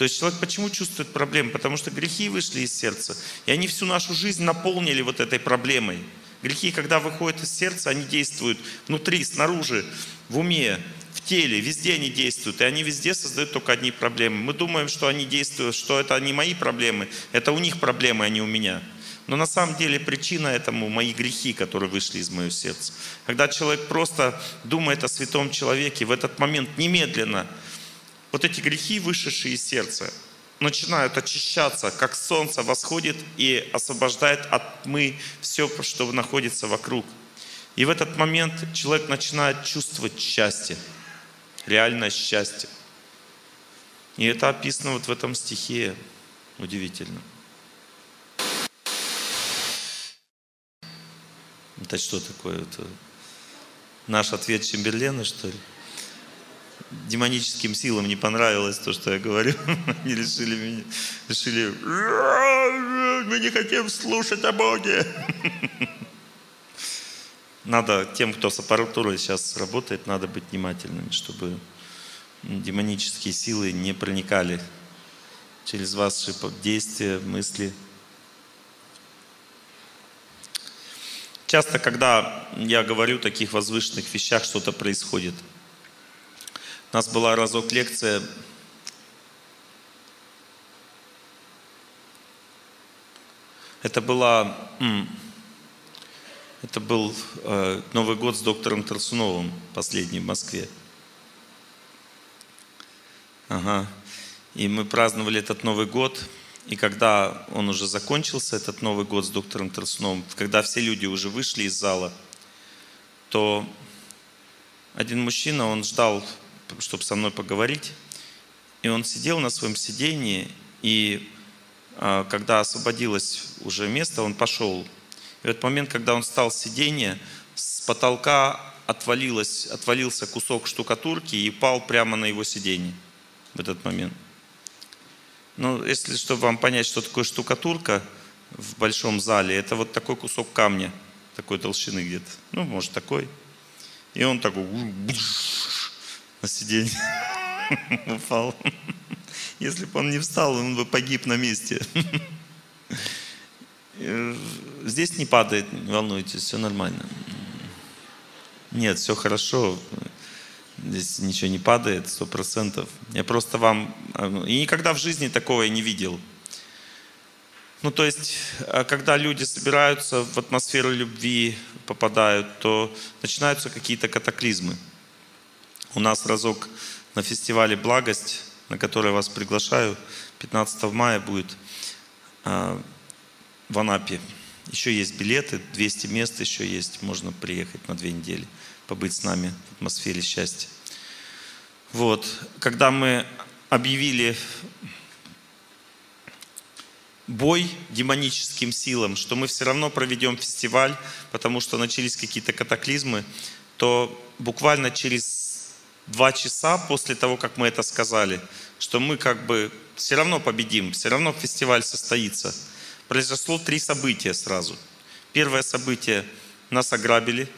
То есть человек почему чувствует проблемы? Потому что грехи вышли из сердца, и они всю нашу жизнь наполнили вот этой проблемой. Грехи, когда выходят из сердца, они действуют внутри, снаружи, в уме, в теле, везде они действуют, и они везде создают только одни проблемы. Мы думаем, что они действуют, что это не мои проблемы, это у них проблемы, а не у меня. Но на самом деле причина этому мои грехи, которые вышли из моего сердца. Когда человек просто думает о святом человеке, в этот момент немедленно вот эти грехи, вышедшие из сердца, начинают очищаться, как солнце восходит и освобождает от тьмы все, что находится вокруг. И в этот момент человек начинает чувствовать счастье реальное счастье. И это описано вот в этом стихе. Удивительно. Это что такое? Это наш ответ Чемберлена, что ли? Демоническим силам не понравилось то, что я говорю. Они решили меня, решили, мы не хотим слушать о Боге. Надо тем, кто с аппаратурой сейчас работает, надо быть внимательными, чтобы демонические силы не проникали через ваши действия, мысли. Часто, когда я говорю о таких возвышенных вещах, что-то происходит. У нас была разок лекция Это была это был э, Новый год с доктором Тарсуновым, последний в Москве. Ага. И мы праздновали этот Новый год. И когда он уже закончился, этот Новый год с доктором Тарсуновым, когда все люди уже вышли из зала, то один мужчина, он ждал, чтобы со мной поговорить. И он сидел на своем сидении, и а, когда освободилось уже место, он пошел и в этот момент, когда он встал с сиденья, с потолка отвалилось, отвалился кусок штукатурки и упал прямо на его сиденье в этот момент. Ну, если, чтобы вам понять, что такое штукатурка в большом зале, это вот такой кусок камня, такой толщины где-то. Ну, может, такой. И он такой на сиденье упал. Если бы он не встал, он бы погиб на месте. Э, здесь не падает, не волнуйтесь, все нормально. Нет, все хорошо. Здесь ничего не падает, сто процентов. Я просто вам... Ну, и никогда в жизни такого я не видел. Ну, то есть, а когда люди собираются в атмосферу любви, попадают, то начинаются какие-то катаклизмы. У нас разок на фестивале «Благость», на который вас приглашаю, 15 мая будет а, в Анапе. Еще есть билеты, 200 мест еще есть, можно приехать на две недели, побыть с нами в атмосфере счастья. Вот, когда мы объявили бой демоническим силам, что мы все равно проведем фестиваль, потому что начались какие-то катаклизмы, то буквально через два часа после того, как мы это сказали, что мы как бы все равно победим, все равно фестиваль состоится – произошло три события сразу. Первое событие – нас ограбили.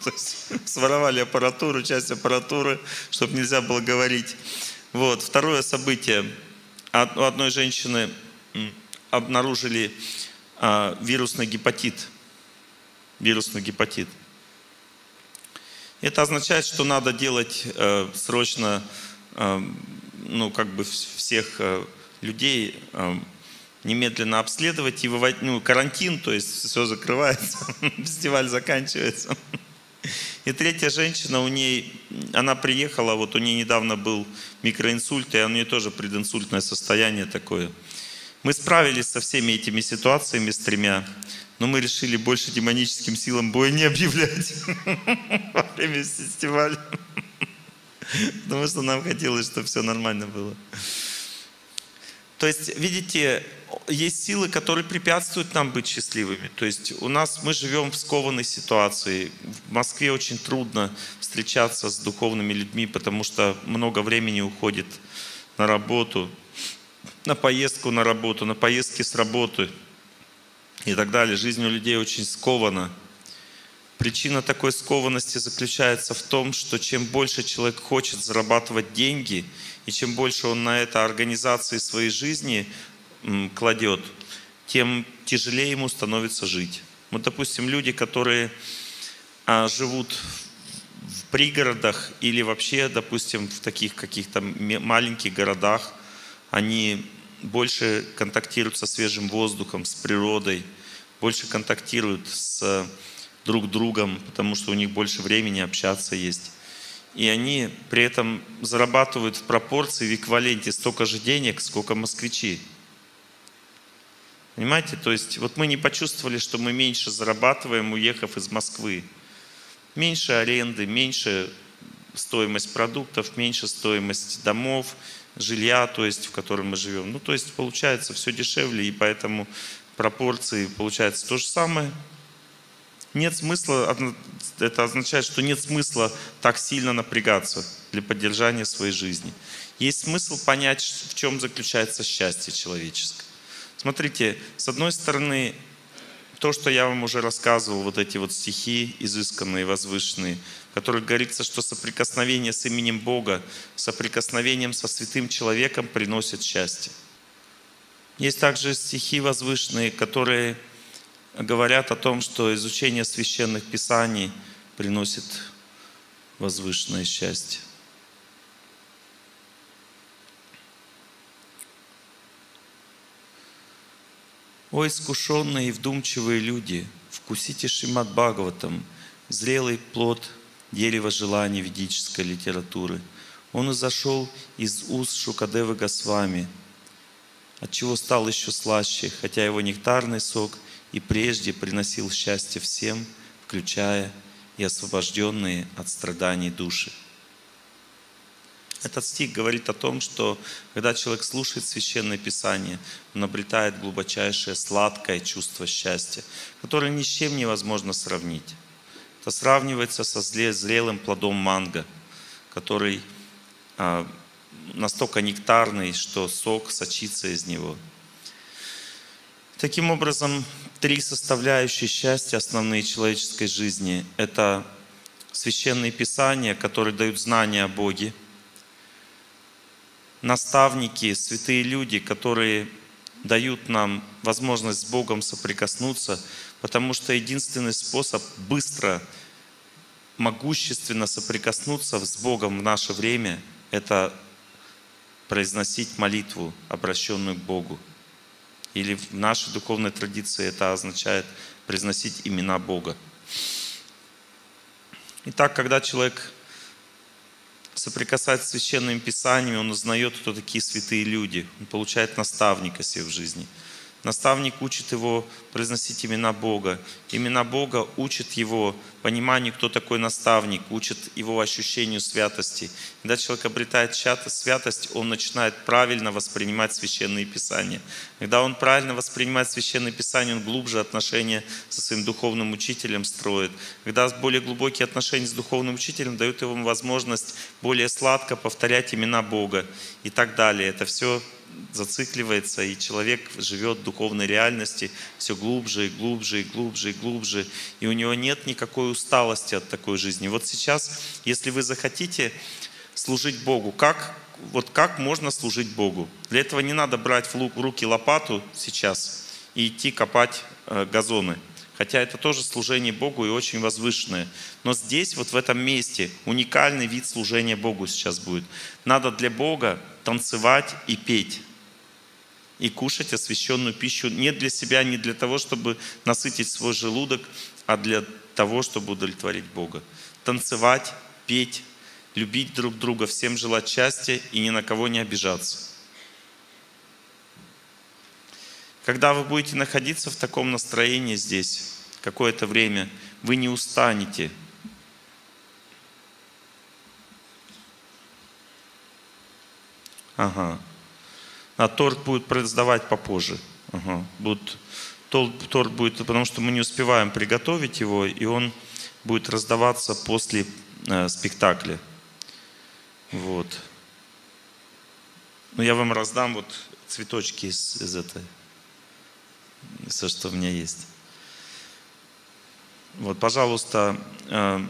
Своровали аппаратуру, часть аппаратуры, чтобы нельзя было говорить. Вот. Второе событие. У одной женщины обнаружили а, вирусный гепатит. Вирусный гепатит. Это означает, что надо делать э, срочно, э, ну, как бы всех э, людей э, немедленно обследовать и выводить, ну, карантин, то есть все закрывается, фестиваль заканчивается. И третья женщина, у ней, она приехала, вот у нее недавно был микроинсульт, и у нее тоже прединсультное состояние такое. Мы справились со всеми этими ситуациями, с тремя, но мы решили больше демоническим силам боя не объявлять во время фестиваля. Потому что нам хотелось, чтобы все нормально было. То есть, видите, есть силы, которые препятствуют нам быть счастливыми. То есть у нас мы живем в скованной ситуации. В Москве очень трудно встречаться с духовными людьми, потому что много времени уходит на работу, на поездку на работу, на поездки с работы и так далее. Жизнь у людей очень скована. Причина такой скованности заключается в том, что чем больше человек хочет зарабатывать деньги, и чем больше он на это организации своей жизни кладет, тем тяжелее ему становится жить. Вот, допустим, люди, которые а, живут в пригородах или вообще, допустим, в таких каких-то маленьких городах, они больше контактируют со свежим воздухом, с природой, больше контактируют с друг другом, потому что у них больше времени общаться есть. И они при этом зарабатывают в пропорции, в эквиваленте столько же денег, сколько москвичи. Понимаете? То есть вот мы не почувствовали, что мы меньше зарабатываем, уехав из Москвы. Меньше аренды, меньше стоимость продуктов, меньше стоимость домов, жилья, то есть в котором мы живем. Ну, то есть получается все дешевле, и поэтому пропорции получается то же самое. Нет смысла, это означает, что нет смысла так сильно напрягаться для поддержания своей жизни. Есть смысл понять, в чем заключается счастье человеческое. Смотрите, с одной стороны, то, что я вам уже рассказывал, вот эти вот стихи изысканные, возвышенные, в которых говорится, что соприкосновение с именем Бога, соприкосновением со святым человеком приносит счастье. Есть также стихи возвышенные, которые говорят о том, что изучение священных писаний приносит возвышенное счастье. О искушенные и вдумчивые люди, вкусите Шимат Бхагаватам, зрелый плод дерева желаний ведической литературы. Он изошел из уст Шукадевы Госвами, от чего стал еще слаще, хотя его нектарный сок и прежде приносил счастье всем, включая и освобожденные от страданий души. Этот стих говорит о том, что когда человек слушает Священное Писание, он обретает глубочайшее сладкое чувство счастья, которое ни с чем невозможно сравнить. Это сравнивается со зрелым плодом манго, который а, настолько нектарный, что сок сочится из него. Таким образом, три составляющие счастья основные человеческой жизни – это священные писания, которые дают знания о Боге, наставники, святые люди, которые дают нам возможность с Богом соприкоснуться, потому что единственный способ быстро, могущественно соприкоснуться с Богом в наше время – это произносить молитву, обращенную к Богу. Или в нашей духовной традиции это означает произносить имена Бога. Итак, когда человек соприкасается с священными писаниями, он узнает, кто такие святые люди. Он получает наставника себе в жизни – Наставник учит его произносить имена Бога. Имена Бога учат его пониманию, кто такой наставник, учат его ощущению святости. Когда человек обретает святость, он начинает правильно воспринимать Священные Писания. Когда он правильно воспринимает Священные Писания, он глубже отношения со своим духовным учителем строит. Когда более глубокие отношения с духовным учителем дают ему возможность более сладко повторять имена Бога и так далее. Это все зацикливается, и человек живет в духовной реальности все глубже и глубже и глубже и глубже, и у него нет никакой усталости от такой жизни. Вот сейчас, если вы захотите служить Богу, как, вот как можно служить Богу? Для этого не надо брать в руки лопату сейчас и идти копать э, газоны – хотя это тоже служение Богу и очень возвышенное. Но здесь, вот в этом месте, уникальный вид служения Богу сейчас будет. Надо для Бога танцевать и петь. И кушать освященную пищу не для себя, не для того, чтобы насытить свой желудок, а для того, чтобы удовлетворить Бога. Танцевать, петь, любить друг друга, всем желать счастья и ни на кого не обижаться. Когда вы будете находиться в таком настроении здесь какое-то время, вы не устанете. Ага. А торт будет раздавать попозже. Ага. Будет, торт будет, потому что мы не успеваем приготовить его, и он будет раздаваться после э, спектакля. Вот. Но я вам раздам вот цветочки из, из этой все, что у меня есть. Вот, пожалуйста, э,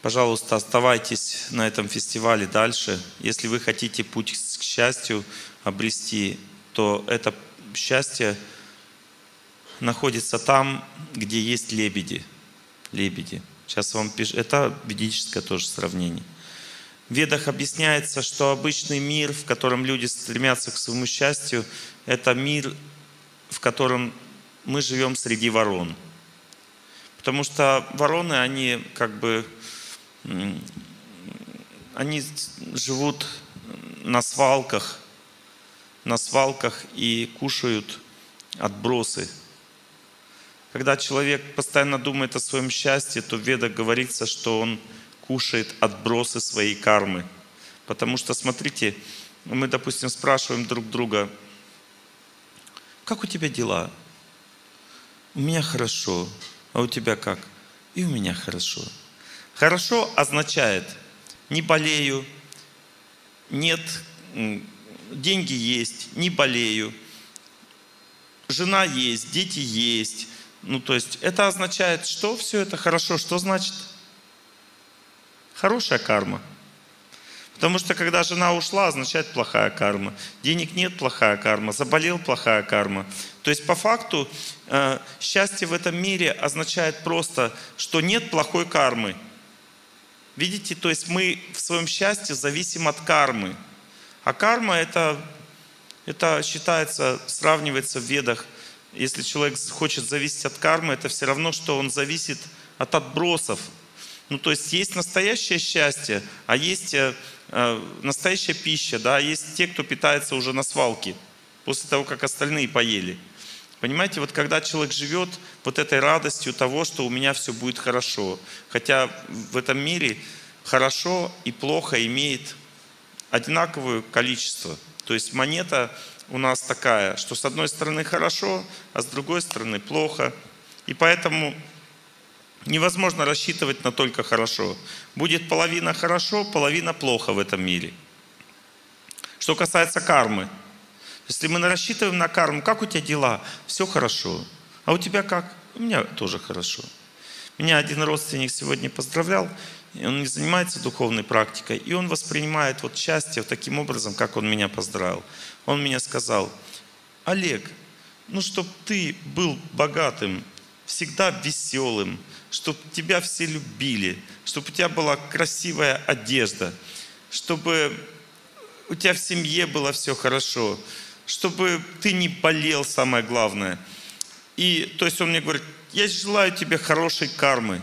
пожалуйста, оставайтесь на этом фестивале дальше. Если вы хотите путь к счастью обрести, то это счастье находится там, где есть лебеди. Лебеди. Сейчас вам пишу. Это ведическое тоже сравнение. В Ведах объясняется, что обычный мир, в котором люди стремятся к своему счастью, это мир, в котором мы живем среди ворон. Потому что вороны, они как бы, они живут на свалках, на свалках и кушают отбросы. Когда человек постоянно думает о своем счастье, то в Ведах говорится, что он кушает отбросы своей кармы. Потому что, смотрите, мы, допустим, спрашиваем друг друга, как у тебя дела? У меня хорошо. А у тебя как? И у меня хорошо. Хорошо означает, не болею, нет, деньги есть, не болею, жена есть, дети есть. Ну, то есть это означает, что все это хорошо. Что значит? Хорошая карма. Потому что когда жена ушла, означает плохая карма. Денег нет, плохая карма. Заболел, плохая карма. То есть по факту э, счастье в этом мире означает просто, что нет плохой кармы. Видите, то есть мы в своем счастье зависим от кармы. А карма это, это считается, сравнивается в ведах. Если человек хочет зависеть от кармы, это все равно, что он зависит от отбросов, ну, то есть есть настоящее счастье, а есть э, настоящая пища, да, есть те, кто питается уже на свалке, после того, как остальные поели. Понимаете, вот когда человек живет вот этой радостью того, что у меня все будет хорошо, хотя в этом мире хорошо и плохо имеет одинаковое количество. То есть монета у нас такая, что с одной стороны хорошо, а с другой стороны плохо. И поэтому Невозможно рассчитывать на только хорошо. Будет половина хорошо, половина плохо в этом мире. Что касается кармы. Если мы рассчитываем на карму, как у тебя дела? Все хорошо. А у тебя как? У меня тоже хорошо. Меня один родственник сегодня поздравлял, он не занимается духовной практикой, и он воспринимает вот счастье таким образом, как он меня поздравил. Он мне сказал, Олег, ну чтоб ты был богатым, всегда веселым, чтобы тебя все любили, чтобы у тебя была красивая одежда, чтобы у тебя в семье было все хорошо, чтобы ты не болел, самое главное. И, то есть он мне говорит, я желаю тебе хорошей кармы,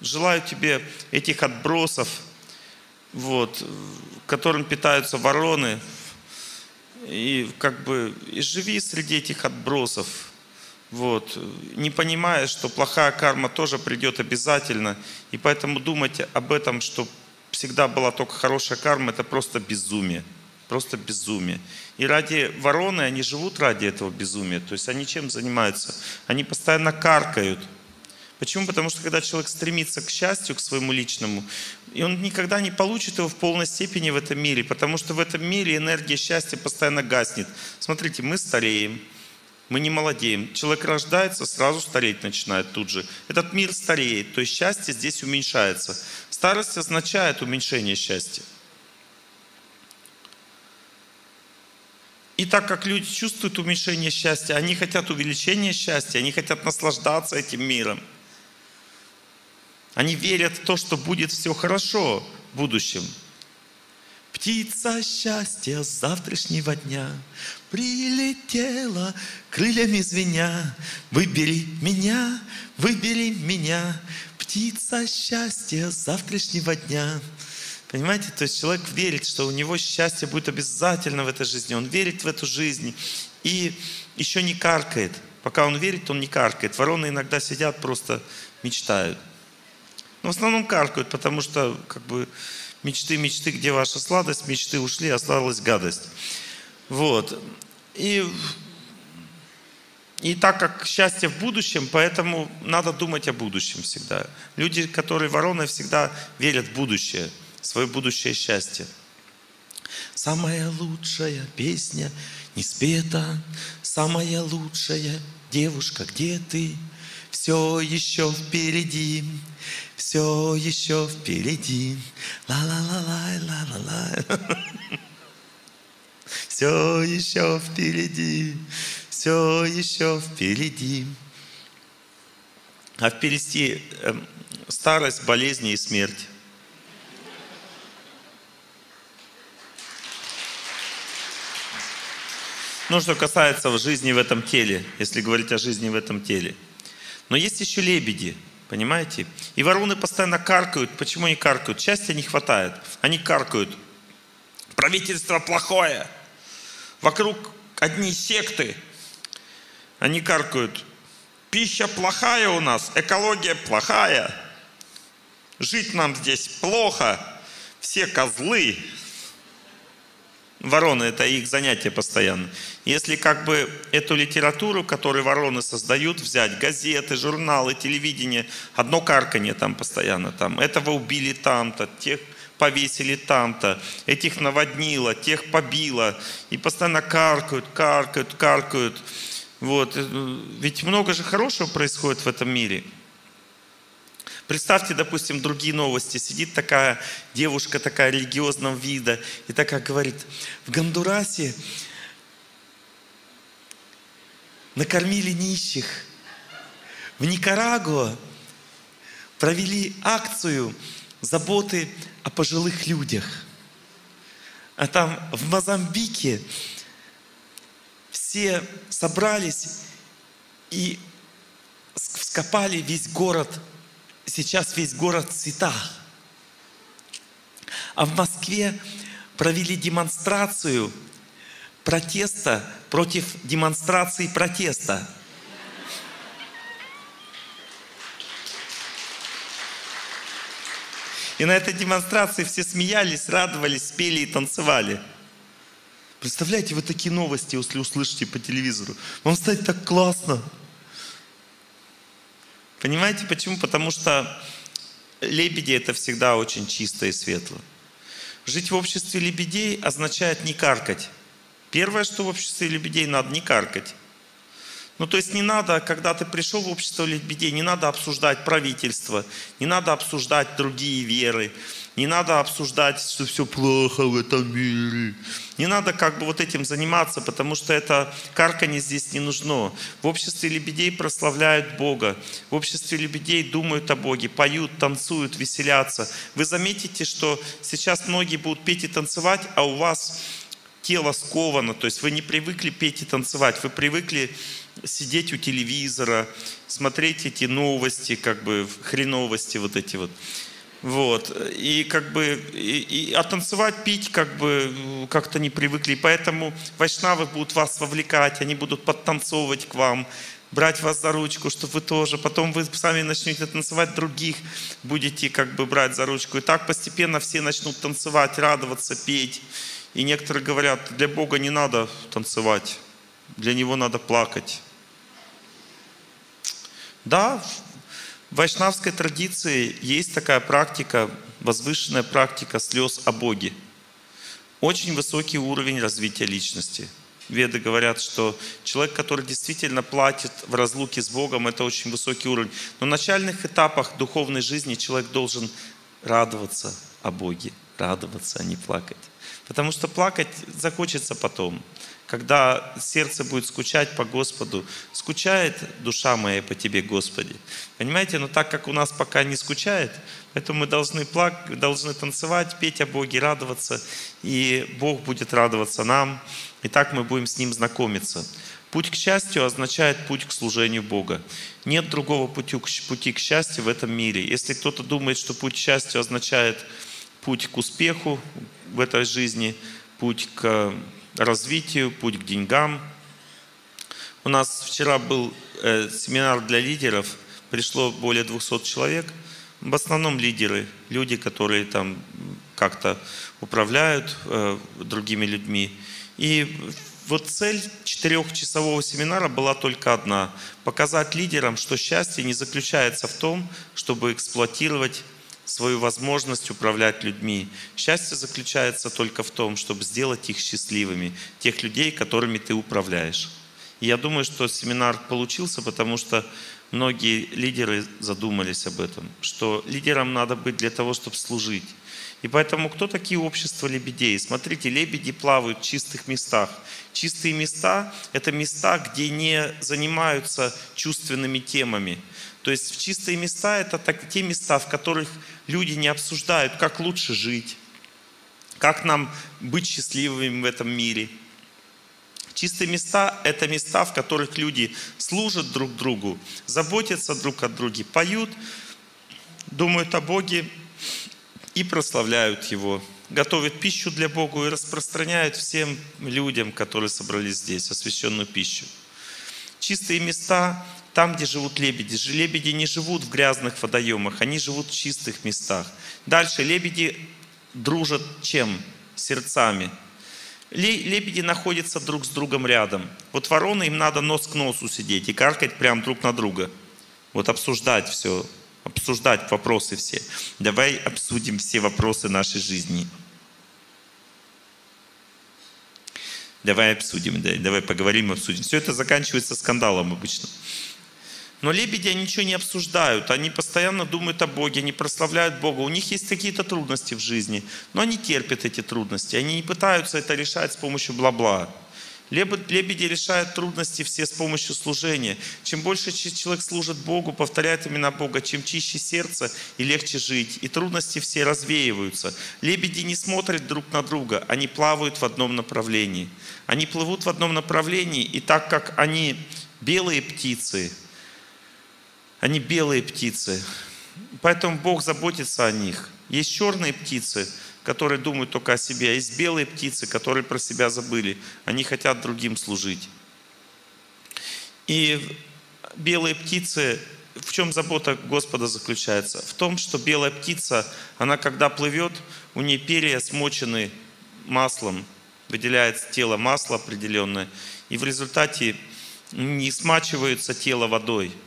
желаю тебе этих отбросов, вот, которым питаются вороны, и как бы и живи среди этих отбросов, вот, не понимая, что плохая карма тоже придет обязательно, и поэтому думать об этом, что всегда была только хорошая карма, это просто безумие, просто безумие. И ради вороны, они живут ради этого безумия, то есть они чем занимаются? Они постоянно каркают, Почему? Потому что когда человек стремится к счастью, к своему личному, и он никогда не получит его в полной степени в этом мире, потому что в этом мире энергия счастья постоянно гаснет. Смотрите, мы стареем, мы не молодеем. Человек рождается, сразу стареть начинает тут же. Этот мир стареет, то есть счастье здесь уменьшается. Старость означает уменьшение счастья. И так как люди чувствуют уменьшение счастья, они хотят увеличения счастья, они хотят наслаждаться этим миром. Они верят в то, что будет все хорошо в будущем. Птица счастья завтрашнего дня прилетела, крыльями звеня. Выбери меня, выбери меня, птица счастья завтрашнего дня. Понимаете, то есть человек верит, что у него счастье будет обязательно в этой жизни. Он верит в эту жизнь и еще не каркает. Пока он верит, он не каркает. Вороны иногда сидят, просто мечтают. Но в основном каркают, потому что как бы мечты, мечты, где ваша сладость, мечты ушли, осталась гадость. Вот. И, и так как счастье в будущем, поэтому надо думать о будущем всегда. Люди, которые вороны, всегда верят в будущее, в свое будущее счастье. Самая лучшая песня не спета, самая лучшая девушка, где ты? Все еще впереди, все еще впереди. Ла-ла-ла-лай, ла-ла-лай. Все еще впереди, все еще впереди. А впереди э, старость, болезни и смерть. Ну, что касается жизни в этом теле, если говорить о жизни в этом теле. Но есть еще лебеди – Понимаете? И вороны постоянно каркают. Почему они каркают? Счастья не хватает. Они каркают. Правительство плохое. Вокруг одни секты. Они каркают. Пища плохая у нас, экология плохая. Жить нам здесь плохо. Все козлы. Вороны – это их занятие постоянно. Если как бы эту литературу, которую вороны создают, взять, газеты, журналы, телевидение, одно карканье там постоянно, там, этого убили там-то, тех повесили там-то, этих наводнило, тех побило, и постоянно каркают, каркают, каркают. Вот. Ведь много же хорошего происходит в этом мире – Представьте, допустим, другие новости. Сидит такая девушка, такая религиозного вида, и такая говорит, в Гондурасе накормили нищих. В Никарагуа провели акцию заботы о пожилых людях. А там в Мозамбике все собрались и вскопали весь город сейчас весь город в цветах. А в Москве провели демонстрацию протеста против демонстрации протеста. И на этой демонстрации все смеялись, радовались, спели и танцевали. Представляете, вы такие новости, если услышите по телевизору. Вам станет так классно. Понимаете почему? Потому что лебеди это всегда очень чисто и светло. Жить в обществе лебедей означает не каркать. Первое, что в обществе лебедей надо не каркать. Ну, то есть не надо, когда ты пришел в общество лебедей, не надо обсуждать правительство, не надо обсуждать другие веры, не надо обсуждать, что все плохо в этом мире. Не надо как бы вот этим заниматься, потому что это карканье здесь не нужно. В обществе лебедей прославляют Бога. В обществе лебедей думают о Боге, поют, танцуют, веселятся. Вы заметите, что сейчас многие будут петь и танцевать, а у вас тело сковано, то есть вы не привыкли петь и танцевать, вы привыкли сидеть у телевизора, смотреть эти новости, как бы хреновости вот эти вот. Вот. И как бы, и, и, а танцевать, пить как бы как-то не привыкли. Поэтому вайшнавы будут вас вовлекать, они будут подтанцовывать к вам, брать вас за ручку, чтобы вы тоже. Потом вы сами начнете танцевать, других будете как бы брать за ручку. И так постепенно все начнут танцевать, радоваться, петь. И некоторые говорят, для Бога не надо танцевать, для Него надо плакать. Да, В вайшнавской традиции есть такая практика, возвышенная практика слез о Боге. Очень высокий уровень развития личности. Веды говорят, что человек, который действительно платит в разлуке с Богом, это очень высокий уровень. Но на начальных этапах духовной жизни человек должен радоваться о Боге, радоваться, а не плакать. Потому что плакать захочется потом. Когда сердце будет скучать по Господу, скучает душа моя по Тебе, Господи. Понимаете, но так как у нас пока не скучает, поэтому мы должны плакать, должны танцевать, петь о Боге, радоваться, и Бог будет радоваться нам, и так мы будем с Ним знакомиться. Путь к счастью означает путь к служению Бога. Нет другого пути, пути к счастью в этом мире. Если кто-то думает, что путь к счастью означает путь к успеху в этой жизни, путь к развитию, путь к деньгам. У нас вчера был э, семинар для лидеров, пришло более 200 человек. В основном лидеры, люди, которые там как-то управляют э, другими людьми. И вот цель четырехчасового семинара была только одна. Показать лидерам, что счастье не заключается в том, чтобы эксплуатировать свою возможность управлять людьми. Счастье заключается только в том, чтобы сделать их счастливыми, тех людей, которыми ты управляешь. И я думаю, что семинар получился, потому что многие лидеры задумались об этом, что лидерам надо быть для того, чтобы служить. И поэтому кто такие общества лебедей? Смотрите, лебеди плавают в чистых местах. Чистые места – это места, где не занимаются чувственными темами. То есть в чистые места – это так, те места, в которых люди не обсуждают, как лучше жить, как нам быть счастливыми в этом мире. Чистые места – это места, в которых люди служат друг другу, заботятся друг о друге, поют, думают о Боге и прославляют Его, готовят пищу для Бога и распространяют всем людям, которые собрались здесь, освященную пищу. Чистые места там, где живут лебеди. Лебеди не живут в грязных водоемах, они живут в чистых местах. Дальше лебеди дружат чем? Сердцами. Лебеди находятся друг с другом рядом. Вот вороны, им надо нос к носу сидеть и каркать прям друг на друга. Вот обсуждать все, обсуждать вопросы все. Давай обсудим все вопросы нашей жизни. Давай обсудим, да, давай поговорим, обсудим. Все это заканчивается скандалом обычно. Но лебеди ничего не обсуждают, они постоянно думают о Боге, они прославляют Бога. У них есть какие-то трудности в жизни, но они терпят эти трудности, они не пытаются это решать с помощью бла-бла. Лебеди решают трудности все с помощью служения. Чем больше человек служит Богу, повторяет имена Бога, чем чище сердце и легче жить. И трудности все развеиваются. Лебеди не смотрят друг на друга, они плавают в одном направлении. Они плывут в одном направлении, и так как они белые птицы, они белые птицы. Поэтому Бог заботится о них. Есть черные птицы, которые думают только о себе, а есть белые птицы, которые про себя забыли. Они хотят другим служить. И белые птицы, в чем забота Господа заключается? В том, что белая птица, она когда плывет, у нее перья смочены маслом, выделяется тело масла определенное, и в результате не смачивается тело водой –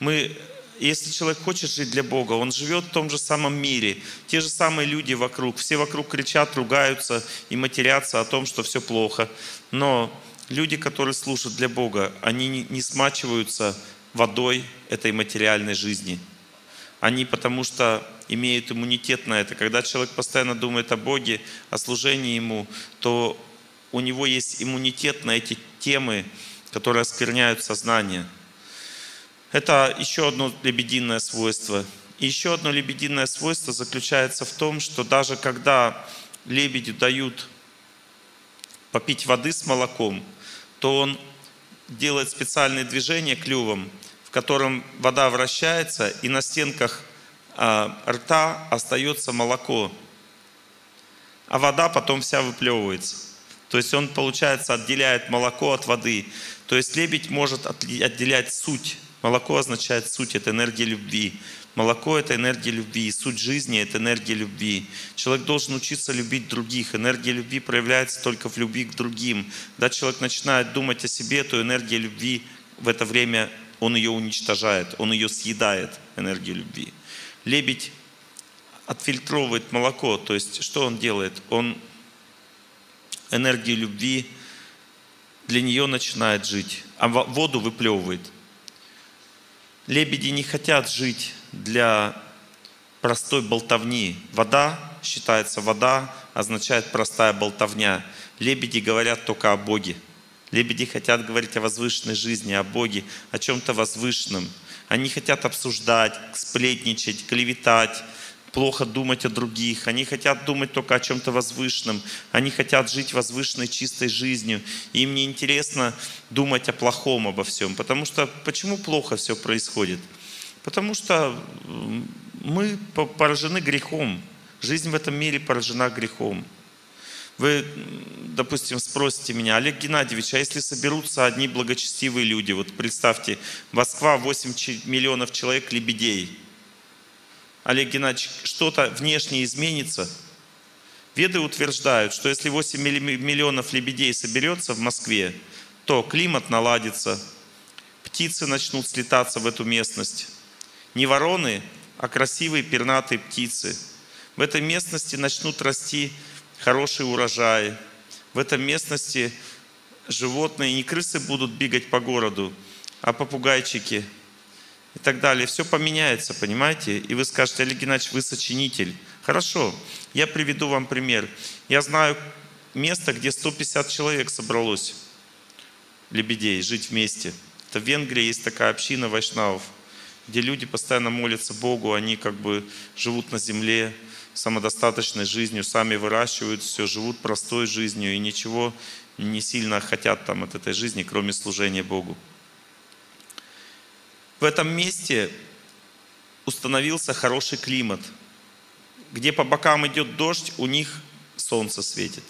мы, если человек хочет жить для Бога, он живет в том же самом мире. Те же самые люди вокруг. Все вокруг кричат, ругаются и матерятся о том, что все плохо. Но люди, которые служат для Бога, они не смачиваются водой этой материальной жизни. Они потому что имеют иммунитет на это. Когда человек постоянно думает о Боге, о служении Ему, то у него есть иммунитет на эти темы, которые оскверняют сознание – это еще одно лебединое свойство. И еще одно лебединое свойство заключается в том, что даже когда лебеди дают попить воды с молоком, то он делает специальные движения клювом, в котором вода вращается, и на стенках а, рта остается молоко, а вода потом вся выплевывается. То есть он, получается, отделяет молоко от воды. То есть лебедь может отделять суть Молоко означает суть, это энергия любви. Молоко – это энергия любви. Суть жизни – это энергия любви. Человек должен учиться любить других. Энергия любви проявляется только в любви к другим. Когда человек начинает думать о себе, то энергия любви в это время он ее уничтожает, он ее съедает, энергию любви. Лебедь отфильтровывает молоко, то есть что он делает? Он энергию любви для нее начинает жить, а воду выплевывает. Лебеди не хотят жить для простой болтовни. Вода, считается вода, означает простая болтовня. Лебеди говорят только о Боге. Лебеди хотят говорить о возвышенной жизни, о Боге, о чем-то возвышенном. Они хотят обсуждать, сплетничать, клеветать, плохо думать о других. Они хотят думать только о чем-то возвышенном. Они хотят жить возвышенной, чистой жизнью. Им не интересно думать о плохом обо всем. Потому что почему плохо все происходит? Потому что мы поражены грехом. Жизнь в этом мире поражена грехом. Вы, допустим, спросите меня, Олег Геннадьевич, а если соберутся одни благочестивые люди, вот представьте, Москва 8 миллионов человек лебедей. Олег Геннадьевич, что-то внешне изменится? Веды утверждают, что если 8 миллионов лебедей соберется в Москве, то климат наладится, птицы начнут слетаться в эту местность. Не вороны, а красивые пернатые птицы. В этой местности начнут расти хороший урожай. В этой местности животные, не крысы будут бегать по городу, а попугайчики и так далее. Все поменяется, понимаете? И вы скажете, Олег Геннадьевич, вы сочинитель. Хорошо, я приведу вам пример. Я знаю место, где 150 человек собралось, лебедей, жить вместе. Это в Венгрии есть такая община вайшнавов, где люди постоянно молятся Богу, они как бы живут на земле, самодостаточной жизнью, сами выращивают все, живут простой жизнью и ничего не сильно хотят там от этой жизни, кроме служения Богу. В этом месте установился хороший климат. Где по бокам идет дождь, у них солнце светит.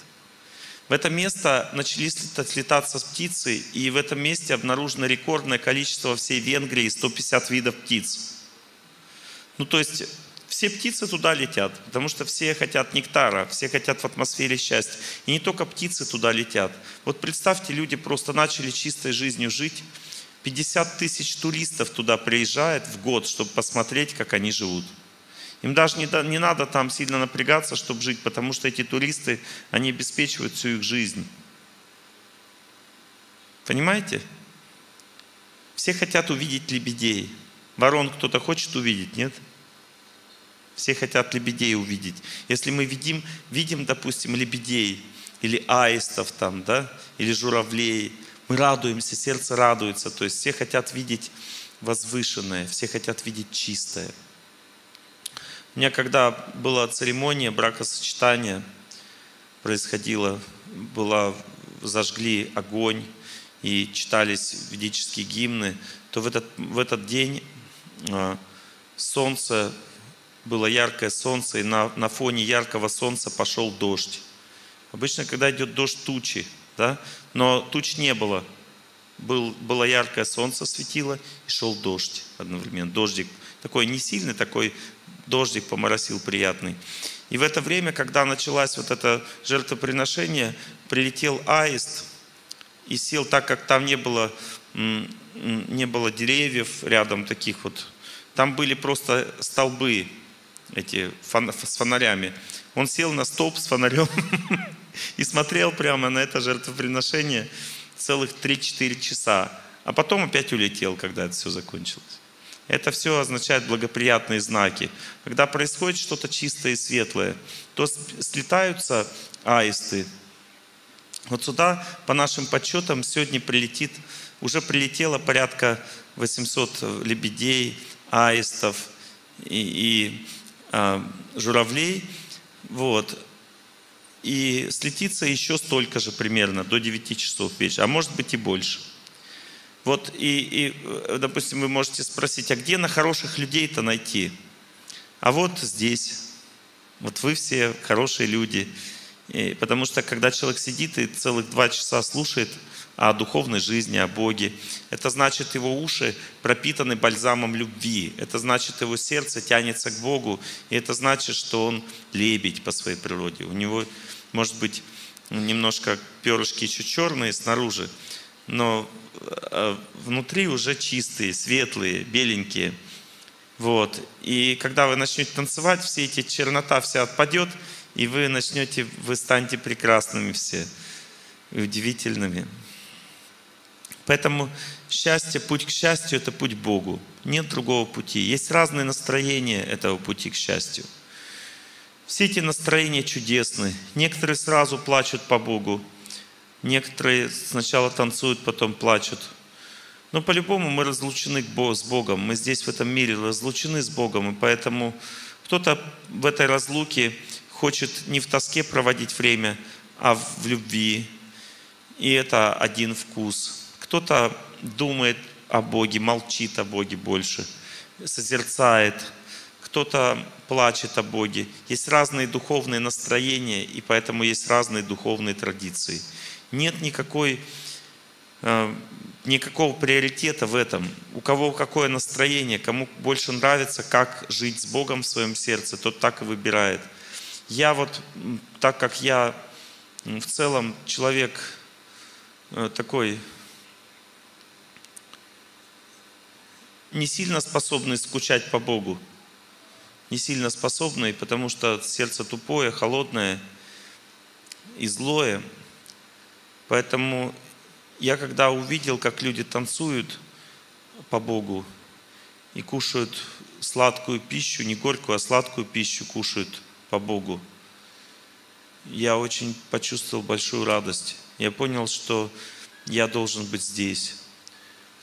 В это место начались летаться птицы, и в этом месте обнаружено рекордное количество всей Венгрии, 150 видов птиц. Ну, то есть все птицы туда летят, потому что все хотят нектара, все хотят в атмосфере счастья. И не только птицы туда летят. Вот представьте, люди просто начали чистой жизнью жить. 50 тысяч туристов туда приезжает в год, чтобы посмотреть, как они живут. Им даже не, не надо там сильно напрягаться, чтобы жить, потому что эти туристы, они обеспечивают всю их жизнь. Понимаете? Все хотят увидеть лебедей. Ворон кто-то хочет увидеть, нет? Все хотят лебедей увидеть. Если мы видим, видим, допустим, лебедей или аистов там, да, или журавлей, мы радуемся, сердце радуется. То есть все хотят видеть возвышенное, все хотят видеть чистое. У меня когда была церемония бракосочетания, происходила, была, зажгли огонь и читались ведические гимны, то в этот, в этот день а, солнце было яркое солнце, и на, на фоне яркого солнца пошел дождь. Обычно, когда идет дождь, тучи, да? Но туч не было. Был, было яркое солнце светило, и шел дождь одновременно. Дождик такой не сильный, такой дождик поморосил приятный. И в это время, когда началось вот это жертвоприношение, прилетел аист и сел так, как там не было, не было деревьев рядом таких вот. Там были просто столбы эти с фонарями. Он сел на столб с фонарем и смотрел прямо на это жертвоприношение целых 3-4 часа. А потом опять улетел, когда это все закончилось. Это все означает благоприятные знаки. Когда происходит что-то чистое и светлое, то слетаются аисты. Вот сюда, по нашим подсчетам, сегодня прилетит, уже прилетело порядка 800 лебедей, аистов и, и а, журавлей. Вот. И слетится еще столько же примерно, до 9 часов вечера, а может быть и больше. Вот и, и, э, допустим, вы можете спросить, а где на хороших людей-то найти? А вот здесь. Вот вы все хорошие люди. И, потому что когда человек сидит и целых два часа слушает о духовной жизни, о Боге. Это значит, его уши пропитаны бальзамом любви. Это значит, его сердце тянется к Богу. И это значит, что он лебедь по своей природе. У него, может быть, немножко перышки еще черные снаружи, но э, внутри уже чистые, светлые, беленькие. Вот. И когда вы начнете танцевать, все эти чернота вся отпадет, и вы начнете, вы станете прекрасными все, удивительными. Поэтому счастье, путь к счастью – это путь к Богу. Нет другого пути. Есть разные настроения этого пути к счастью. Все эти настроения чудесны. Некоторые сразу плачут по Богу. Некоторые сначала танцуют, потом плачут. Но по-любому мы разлучены с Богом. Мы здесь, в этом мире, разлучены с Богом. И поэтому кто-то в этой разлуке хочет не в тоске проводить время, а в любви. И это один вкус. Кто-то думает о Боге, молчит о Боге больше, созерцает. Кто-то плачет о Боге. Есть разные духовные настроения, и поэтому есть разные духовные традиции. Нет никакой, э, никакого приоритета в этом. У кого какое настроение, кому больше нравится, как жить с Богом в своем сердце, тот так и выбирает. Я вот, так как я в целом человек э, такой не сильно способный скучать по Богу, не сильно способный, потому что сердце тупое, холодное и злое. Поэтому я когда увидел, как люди танцуют по Богу и кушают сладкую пищу, не горькую, а сладкую пищу кушают по Богу, я очень почувствовал большую радость. Я понял, что я должен быть здесь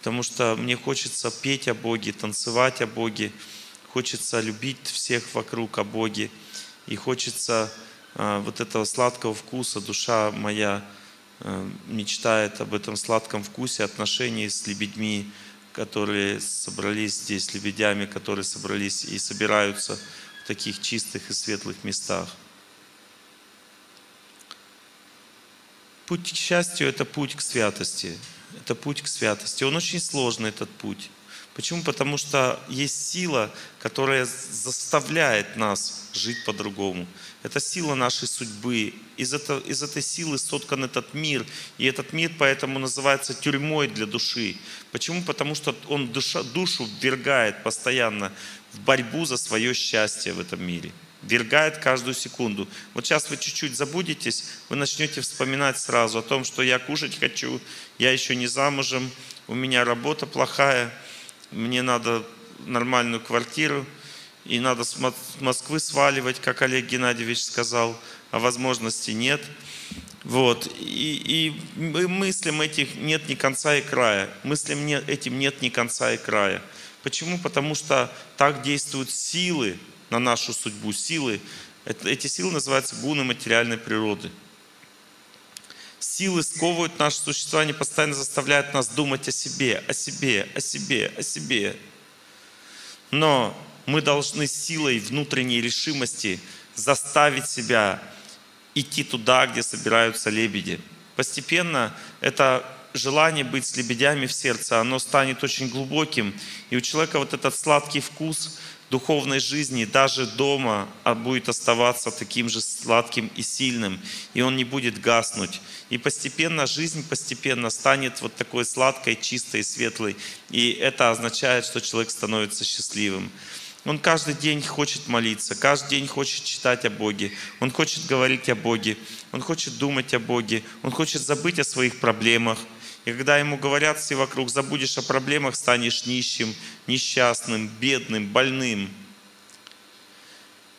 потому что мне хочется петь о Боге, танцевать о Боге, хочется любить всех вокруг о Боге, и хочется э, вот этого сладкого вкуса, душа моя э, мечтает об этом сладком вкусе отношений с лебедьми, которые собрались здесь, лебедями, которые собрались и собираются в таких чистых и светлых местах. Путь к счастью – это путь к святости. Это путь к святости. Он очень сложный, этот путь. Почему? Потому что есть сила, которая заставляет нас жить по-другому. Это сила нашей судьбы. Из, это, из этой силы соткан этот мир. И этот мир поэтому называется тюрьмой для души. Почему? Потому что он душа, душу ввергает постоянно в борьбу за свое счастье в этом мире вергает каждую секунду. Вот сейчас вы чуть-чуть забудетесь, вы начнете вспоминать сразу о том, что я кушать хочу, я еще не замужем, у меня работа плохая, мне надо нормальную квартиру, и надо с Москвы сваливать, как Олег Геннадьевич сказал, а возможности нет. Вот. И, и мыслям этих нет ни конца и края. Мыслям этим нет ни конца и края. Почему? Потому что так действуют силы, на нашу судьбу, силы. Эти силы называются гуны материальной природы. Силы сковывают наше существование, постоянно заставляют нас думать о себе, о себе, о себе, о себе. Но мы должны силой внутренней решимости заставить себя идти туда, где собираются лебеди. Постепенно это желание быть с лебедями в сердце, оно станет очень глубоким. И у человека вот этот сладкий вкус духовной жизни даже дома а будет оставаться таким же сладким и сильным, и он не будет гаснуть. И постепенно жизнь постепенно станет вот такой сладкой, чистой, светлой. И это означает, что человек становится счастливым. Он каждый день хочет молиться, каждый день хочет читать о Боге, он хочет говорить о Боге, он хочет думать о Боге, он хочет забыть о своих проблемах – и когда ему говорят все вокруг, забудешь о проблемах, станешь нищим, несчастным, бедным, больным.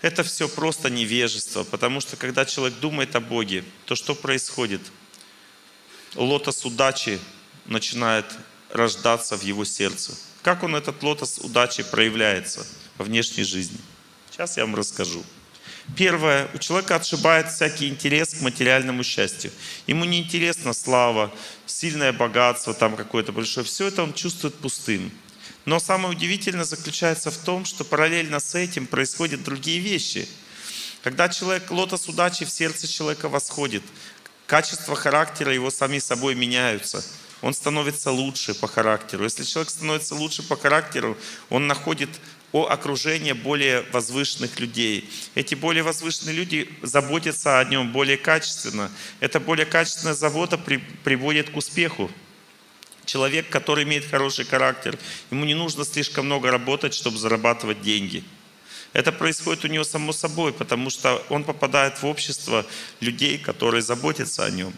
Это все просто невежество, потому что когда человек думает о Боге, то что происходит? Лотос удачи начинает рождаться в его сердце. Как он, этот лотос удачи, проявляется во внешней жизни? Сейчас я вам расскажу. Первое, у человека отшибает всякий интерес к материальному счастью. Ему не интересна слава, сильное богатство там какое-то большое. Все это он чувствует пустым. Но самое удивительное заключается в том, что параллельно с этим происходят другие вещи. Когда человек, лотос удачи в сердце человека восходит, качество характера его сами собой меняются. Он становится лучше по характеру. Если человек становится лучше по характеру, он находит о окружении более возвышенных людей. Эти более возвышенные люди заботятся о нем более качественно. Это более качественная забота при, приводит к успеху. Человек, который имеет хороший характер, ему не нужно слишком много работать, чтобы зарабатывать деньги. Это происходит у него само собой, потому что он попадает в общество людей, которые заботятся о нем.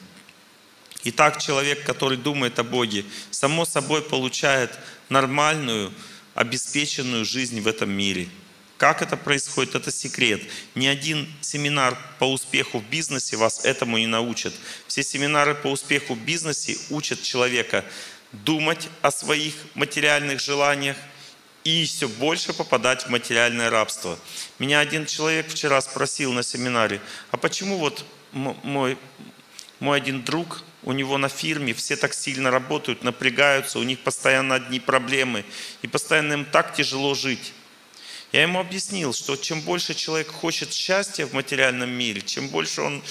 Итак, человек, который думает о Боге, само собой получает нормальную, обеспеченную жизнь в этом мире. Как это происходит, это секрет. Ни один семинар по успеху в бизнесе вас этому не научит. Все семинары по успеху в бизнесе учат человека думать о своих материальных желаниях и все больше попадать в материальное рабство. Меня один человек вчера спросил на семинаре, а почему вот мой, мой один друг, у него на фирме все так сильно работают, напрягаются, у них постоянно одни проблемы, и постоянно им так тяжело жить. Я ему объяснил, что чем больше человек хочет счастья в материальном мире, чем больше он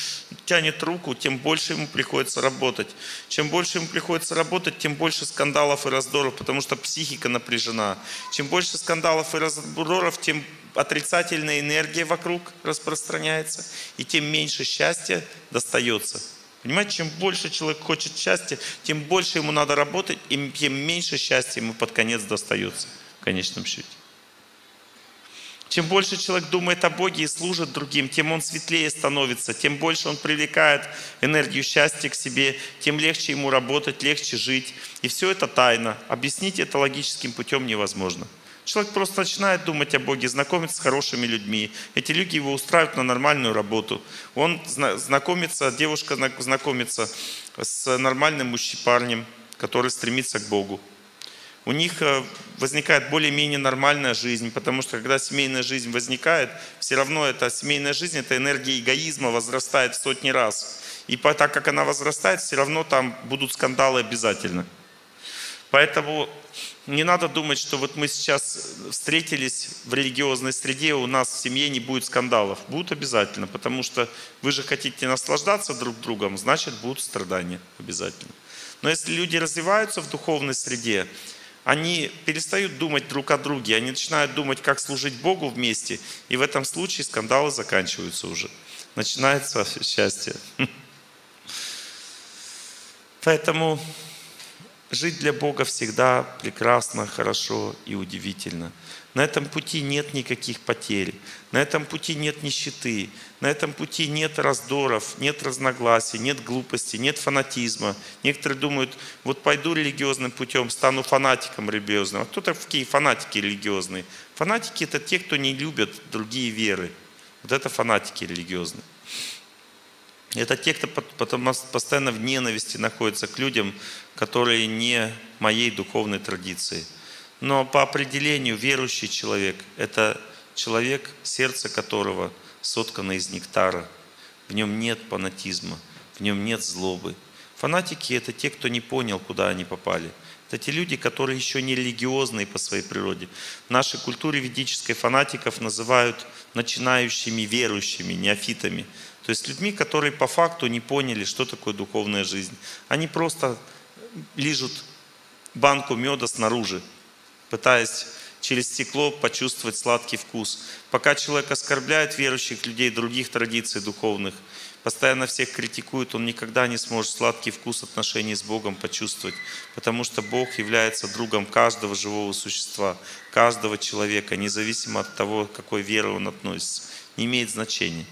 тянет руку, тем больше ему приходится работать. Чем больше ему приходится работать, тем больше скандалов и раздоров, потому что психика напряжена. Чем больше скандалов и раздоров, тем отрицательная энергия вокруг распространяется, и тем меньше счастья достается. Понимаете, чем больше человек хочет счастья, тем больше ему надо работать, и тем меньше счастья ему под конец достается в конечном счете. Чем больше человек думает о Боге и служит другим, тем он светлее становится, тем больше он привлекает энергию счастья к себе, тем легче ему работать, легче жить. И все это тайна. Объяснить это логическим путем невозможно. Человек просто начинает думать о Боге, знакомиться с хорошими людьми. Эти люди его устраивают на нормальную работу. Он знакомится, девушка знакомится с нормальным мужчиной, парнем, который стремится к Богу у них э, возникает более-менее нормальная жизнь, потому что когда семейная жизнь возникает, все равно эта семейная жизнь, эта энергия эгоизма возрастает в сотни раз. И так как она возрастает, все равно там будут скандалы обязательно. Поэтому не надо думать, что вот мы сейчас встретились в религиозной среде, у нас в семье не будет скандалов. Будут обязательно, потому что вы же хотите наслаждаться друг другом, значит будут страдания обязательно. Но если люди развиваются в духовной среде, они перестают думать друг о друге, они начинают думать, как служить Богу вместе, и в этом случае скандалы заканчиваются уже. Начинается счастье. Поэтому жить для Бога всегда прекрасно, хорошо и удивительно. На этом пути нет никаких потерь, на этом пути нет нищеты, на этом пути нет раздоров, нет разногласий, нет глупости, нет фанатизма. Некоторые думают, вот пойду религиозным путем, стану фанатиком религиозным. А кто такие фанатики религиозные? Фанатики это те, кто не любят другие веры. Вот это фанатики религиозные. Это те, кто потом постоянно в ненависти находится к людям, которые не моей духовной традиции – но по определению верующий человек – это человек, сердце которого соткано из нектара. В нем нет фанатизма, в нем нет злобы. Фанатики – это те, кто не понял, куда они попали. Это те люди, которые еще не религиозные по своей природе. В нашей культуре ведической фанатиков называют начинающими верующими, неофитами. То есть людьми, которые по факту не поняли, что такое духовная жизнь. Они просто лижут банку меда снаружи, пытаясь через стекло почувствовать сладкий вкус. Пока человек оскорбляет верующих людей других традиций духовных, постоянно всех критикует, он никогда не сможет сладкий вкус отношений с Богом почувствовать, потому что Бог является другом каждого живого существа, каждого человека, независимо от того, к какой вере он относится. Не имеет значения.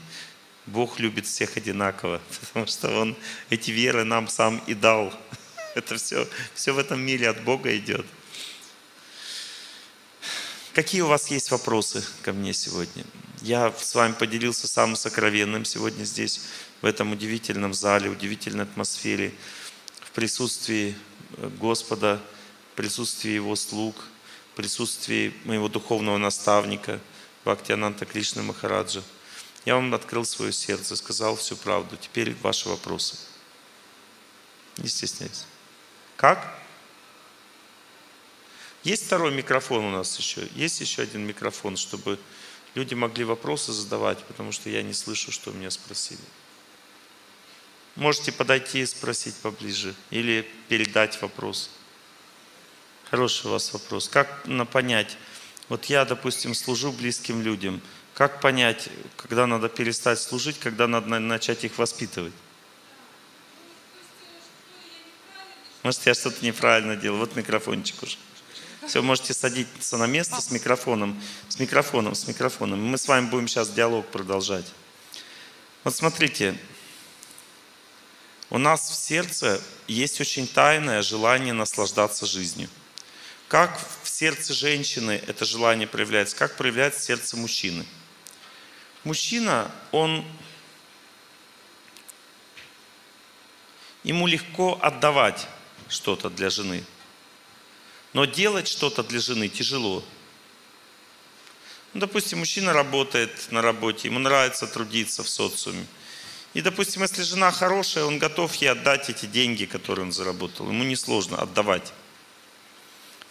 Бог любит всех одинаково, потому что Он эти веры нам сам и дал. Это все, все в этом мире от Бога идет. Какие у вас есть вопросы ко мне сегодня? Я с вами поделился самым сокровенным сегодня здесь, в этом удивительном зале, удивительной атмосфере, в присутствии э, Господа, в присутствии Его слуг, в присутствии моего духовного наставника Бхактиананта Кришны Махараджа. Я вам открыл свое сердце, сказал всю правду. Теперь ваши вопросы. Не стесняйтесь. Как? Есть второй микрофон у нас еще? Есть еще один микрофон, чтобы люди могли вопросы задавать, потому что я не слышу, что меня спросили. Можете подойти и спросить поближе или передать вопрос. Хороший у вас вопрос. Как понять? Вот я, допустим, служу близким людям. Как понять, когда надо перестать служить, когда надо начать их воспитывать? Может, я что-то неправильно делал. Вот микрофончик уже. Все, можете садиться на место с микрофоном, с микрофоном, с микрофоном. Мы с вами будем сейчас диалог продолжать. Вот смотрите, у нас в сердце есть очень тайное желание наслаждаться жизнью. Как в сердце женщины это желание проявляется, как проявляется в сердце мужчины. Мужчина, он ему легко отдавать что-то для жены – но делать что-то для жены тяжело. Ну, допустим, мужчина работает на работе, ему нравится трудиться в социуме. И, допустим, если жена хорошая, он готов ей отдать эти деньги, которые он заработал. Ему несложно отдавать.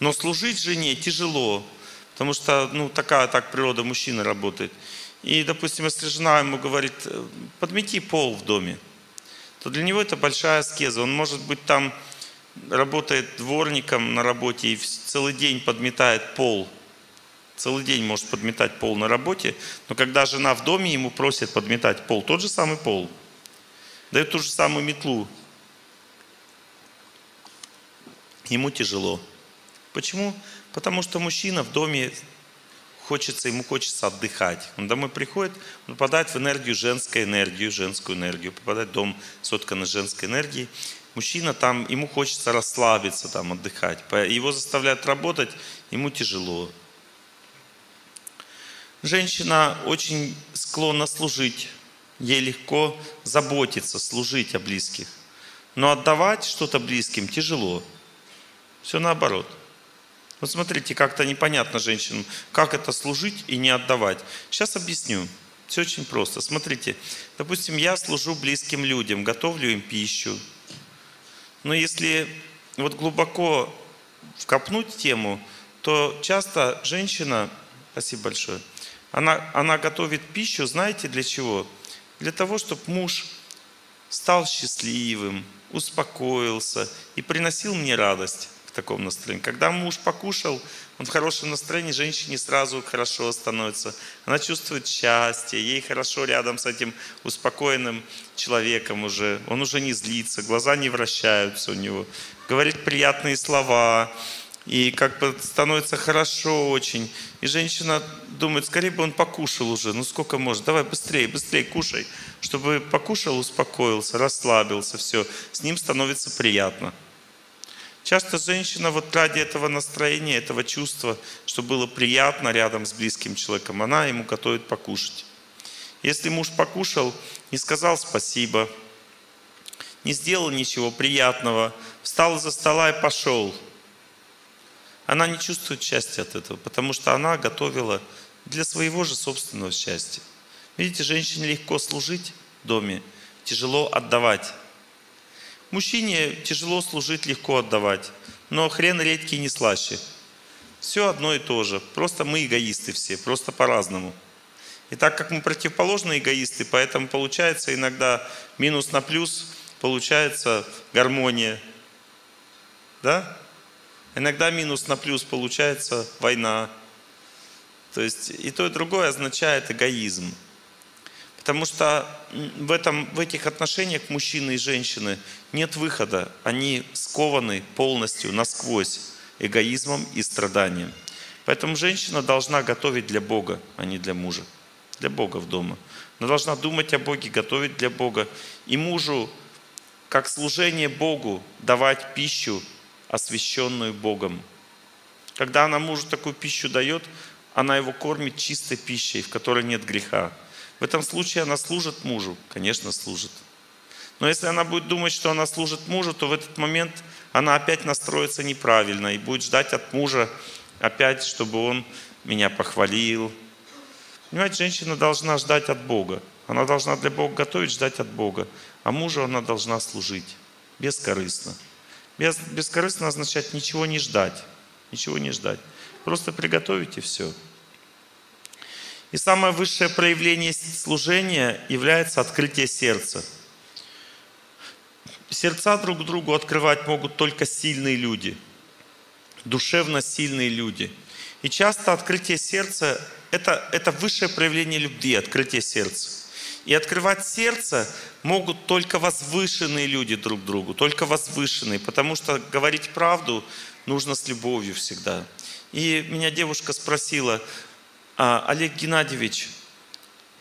Но служить жене тяжело, потому что ну, такая так природа мужчины работает. И, допустим, если жена ему говорит, подмети пол в доме, то для него это большая аскеза. Он может быть там работает дворником на работе и целый день подметает пол, целый день может подметать пол на работе, но когда жена в доме ему просит подметать пол, тот же самый пол, дает ту же самую метлу, ему тяжело. Почему? Потому что мужчина в доме хочется, ему хочется отдыхать. Он домой приходит, он попадает в энергию, женской энергию, женскую энергию, попадает в дом, сотканный женской энергией. Мужчина там, ему хочется расслабиться, там, отдыхать. Его заставляют работать, ему тяжело. Женщина очень склонна служить. Ей легко заботиться, служить о близких. Но отдавать что-то близким тяжело. Все наоборот. Вот смотрите, как-то непонятно женщинам, как это служить и не отдавать. Сейчас объясню. Все очень просто. Смотрите, допустим, я служу близким людям, готовлю им пищу, но если вот глубоко вкопнуть тему, то часто женщина, спасибо большое, она, она готовит пищу, знаете, для чего? Для того, чтобы муж стал счастливым, успокоился и приносил мне радость таком настроении. Когда муж покушал, он в хорошем настроении, женщине сразу хорошо становится. Она чувствует счастье, ей хорошо рядом с этим успокоенным человеком уже. Он уже не злится, глаза не вращаются у него. Говорит приятные слова, и как бы становится хорошо очень. И женщина думает, скорее бы он покушал уже, ну сколько может, давай быстрее, быстрее кушай, чтобы покушал, успокоился, расслабился, все, с ним становится приятно. Часто женщина вот ради этого настроения, этого чувства, что было приятно рядом с близким человеком, она ему готовит покушать. Если муж покушал, не сказал спасибо, не сделал ничего приятного, встал из-за стола и пошел, она не чувствует счастья от этого, потому что она готовила для своего же собственного счастья. Видите, женщине легко служить в доме, тяжело отдавать. Мужчине тяжело служить, легко отдавать. Но хрен редкий не слаще. Все одно и то же. Просто мы эгоисты все, просто по-разному. И так как мы противоположные эгоисты, поэтому получается иногда минус на плюс, получается гармония. Да? Иногда минус на плюс получается война. То есть и то, и другое означает эгоизм. Потому что в, этом, в этих отношениях мужчины и женщины нет выхода. Они скованы полностью, насквозь эгоизмом и страданием. Поэтому женщина должна готовить для Бога, а не для мужа. Для Бога в дома. Она должна думать о Боге, готовить для Бога. И мужу, как служение Богу, давать пищу, освященную Богом. Когда она мужу такую пищу дает, она его кормит чистой пищей, в которой нет греха. В этом случае она служит мужу, конечно, служит. Но если она будет думать, что она служит мужу, то в этот момент она опять настроится неправильно и будет ждать от мужа опять, чтобы он меня похвалил. Понимаете, женщина должна ждать от Бога. Она должна для Бога готовить, ждать от Бога. А мужу она должна служить бескорыстно. Без, бескорыстно означает ничего не ждать. Ничего не ждать. Просто приготовить и все. И самое высшее проявление служения является открытие сердца. Сердца друг другу открывать могут только сильные люди, душевно сильные люди. И часто открытие сердца это, – это высшее проявление любви, открытие сердца. И открывать сердце могут только возвышенные люди друг другу, только возвышенные, потому что говорить правду нужно с любовью всегда. И меня девушка спросила, «А, Олег Геннадьевич,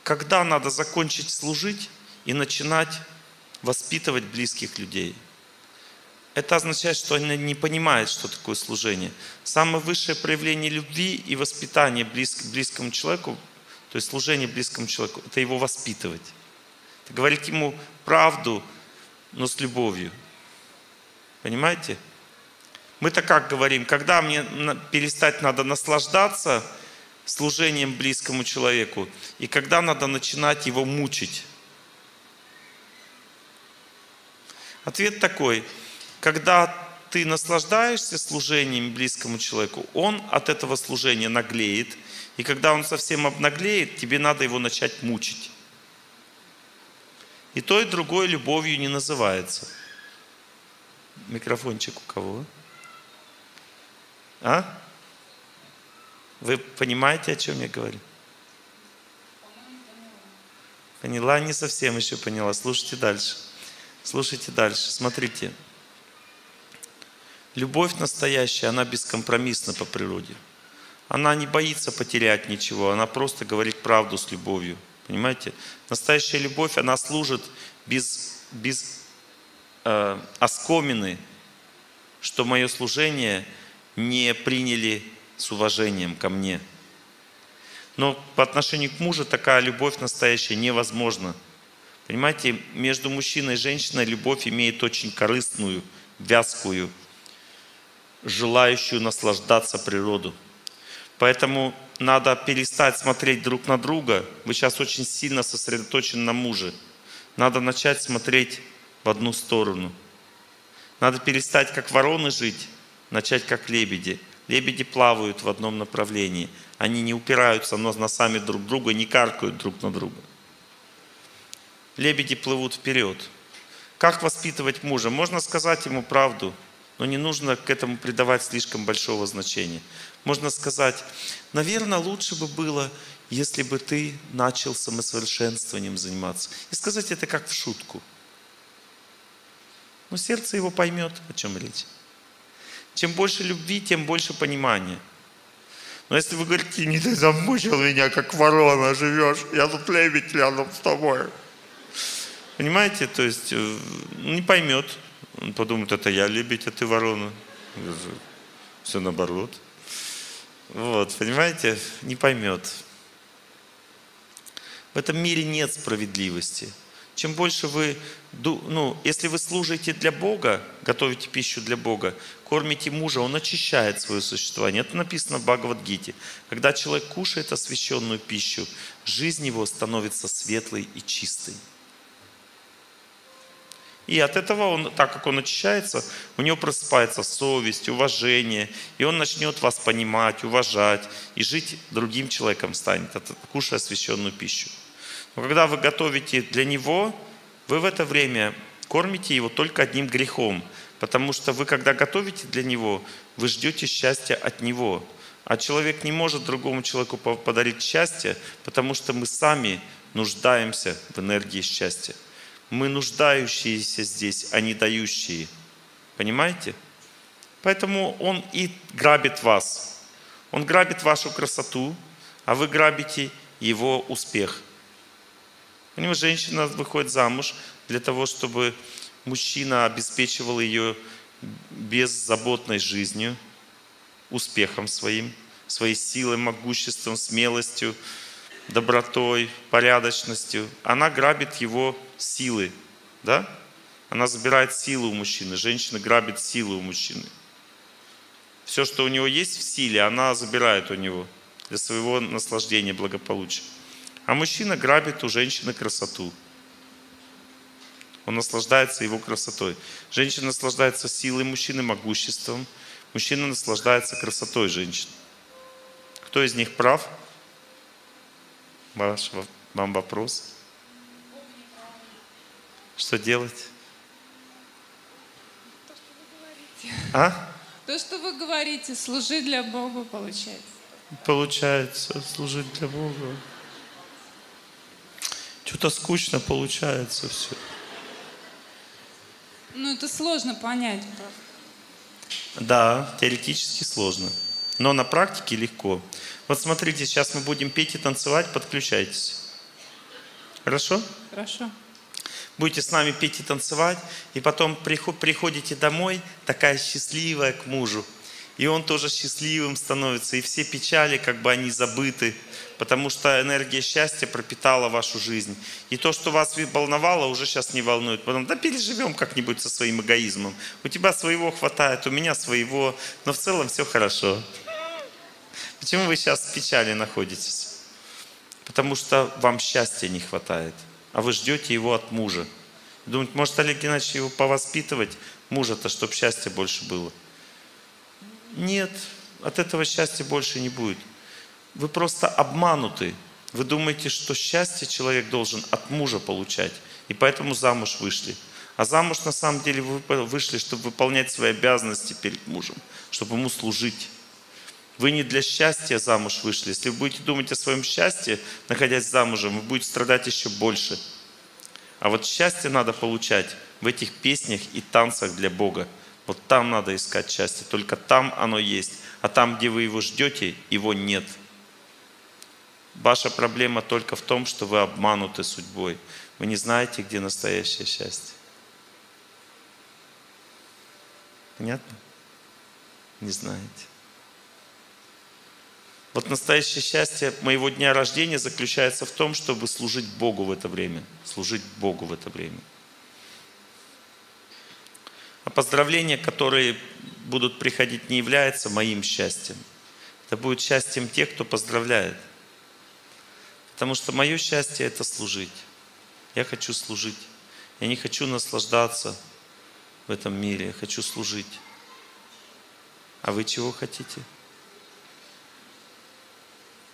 когда надо закончить служить и начинать воспитывать близких людей? Это означает, что они не понимают, что такое служение. Самое высшее проявление любви и воспитания близ, близкому человеку, то есть служение близкому человеку, это его воспитывать. Говорить ему правду, но с любовью. Понимаете? Мы-то как говорим, когда мне перестать надо наслаждаться служением близкому человеку, и когда надо начинать его мучить? Ответ такой, когда ты наслаждаешься служением близкому человеку, он от этого служения наглеет, и когда он совсем обнаглеет, тебе надо его начать мучить. И то, и другое любовью не называется. Микрофончик у кого? А? Вы понимаете, о чем я говорю? Поняла? Не совсем еще поняла. Слушайте дальше. Слушайте дальше. Смотрите. Любовь настоящая, она бескомпромиссна по природе. Она не боится потерять ничего, она просто говорит правду с любовью. Понимаете? Настоящая любовь, она служит без, без э, оскомины, что мое служение – не приняли с уважением ко мне. Но по отношению к мужу такая любовь настоящая невозможна. Понимаете, между мужчиной и женщиной любовь имеет очень корыстную, вязкую, желающую наслаждаться природу. Поэтому надо перестать смотреть друг на друга. Вы сейчас очень сильно сосредоточены на муже. Надо начать смотреть в одну сторону. Надо перестать как вороны жить, начать как лебеди. Лебеди плавают в одном направлении. Они не упираются носами друг друга, не каркают друг на друга. Лебеди плывут вперед. Как воспитывать мужа? Можно сказать ему правду, но не нужно к этому придавать слишком большого значения. Можно сказать, наверное, лучше бы было, если бы ты начал самосовершенствованием заниматься. И сказать это как в шутку. Но сердце его поймет, о чем речь. Чем больше любви, тем больше понимания. Но если вы говорите, не ты замучил меня, как ворона живешь, я тут лебедь рядом с тобой. Понимаете, то есть э, не поймет. Он подумает, это я лебедь, а ты ворона. Все наоборот. Вот, понимаете, не поймет. В этом мире нет справедливости. Чем больше вы, ну, если вы служите для Бога, готовите пищу для Бога, кормите мужа, он очищает свое существование. Это написано в Бхагавадгите. Когда человек кушает освященную пищу, жизнь его становится светлой и чистой. И от этого, он, так как он очищается, у него просыпается совесть, уважение, и он начнет вас понимать, уважать, и жить другим человеком станет, кушая освященную пищу. Но когда вы готовите для него, вы в это время кормите его только одним грехом, потому что вы, когда готовите для него, вы ждете счастья от него. А человек не может другому человеку подарить счастье, потому что мы сами нуждаемся в энергии счастья. Мы нуждающиеся здесь, а не дающие. Понимаете? Поэтому он и грабит вас. Он грабит вашу красоту, а вы грабите его успех – Понимаете, женщина выходит замуж для того, чтобы мужчина обеспечивал ее беззаботной жизнью, успехом своим, своей силой, могуществом, смелостью, добротой, порядочностью. Она грабит его силы, да? Она забирает силу у мужчины. Женщина грабит силу у мужчины. Все, что у него есть в силе, она забирает у него для своего наслаждения, благополучия. А мужчина грабит у женщины красоту. Он наслаждается его красотой. Женщина наслаждается силой мужчины, могуществом. Мужчина наслаждается красотой женщины. Кто из них прав? Ваш, вам вопрос. Что делать? А? То, что вы говорите, служить для Бога получается. Получается, служить для Бога. Что-то скучно получается все. Ну, это сложно понять. Да, теоретически сложно. Но на практике легко. Вот смотрите, сейчас мы будем петь и танцевать, подключайтесь. Хорошо? Хорошо. Будете с нами петь и танцевать, и потом приходите домой, такая счастливая к мужу. И он тоже счастливым становится, и все печали, как бы они забыты, потому что энергия счастья пропитала вашу жизнь. И то, что вас волновало, уже сейчас не волнует. Потом, да переживем как-нибудь со своим эгоизмом. У тебя своего хватает, у меня своего, но в целом все хорошо. Почему вы сейчас в печали находитесь? Потому что вам счастья не хватает, а вы ждете его от мужа. Думаете, может Олег Геннадьевич его повоспитывать, мужа-то, чтобы счастье больше было? Нет, от этого счастья больше не будет. Вы просто обмануты. Вы думаете, что счастье человек должен от мужа получать, и поэтому замуж вышли. А замуж на самом деле вы вышли, чтобы выполнять свои обязанности перед мужем, чтобы ему служить. Вы не для счастья замуж вышли. Если вы будете думать о своем счастье, находясь замужем, вы будете страдать еще больше. А вот счастье надо получать в этих песнях и танцах для Бога. Вот там надо искать счастье. Только там оно есть. А там, где вы его ждете, его нет. Ваша проблема только в том, что вы обмануты судьбой. Вы не знаете, где настоящее счастье. Понятно? Не знаете. Вот настоящее счастье моего дня рождения заключается в том, чтобы служить Богу в это время. Служить Богу в это время. А поздравления, которые будут приходить, не являются моим счастьем. Это будет счастьем тех, кто поздравляет. Потому что мое счастье – это служить. Я хочу служить. Я не хочу наслаждаться в этом мире. Я хочу служить. А вы чего хотите?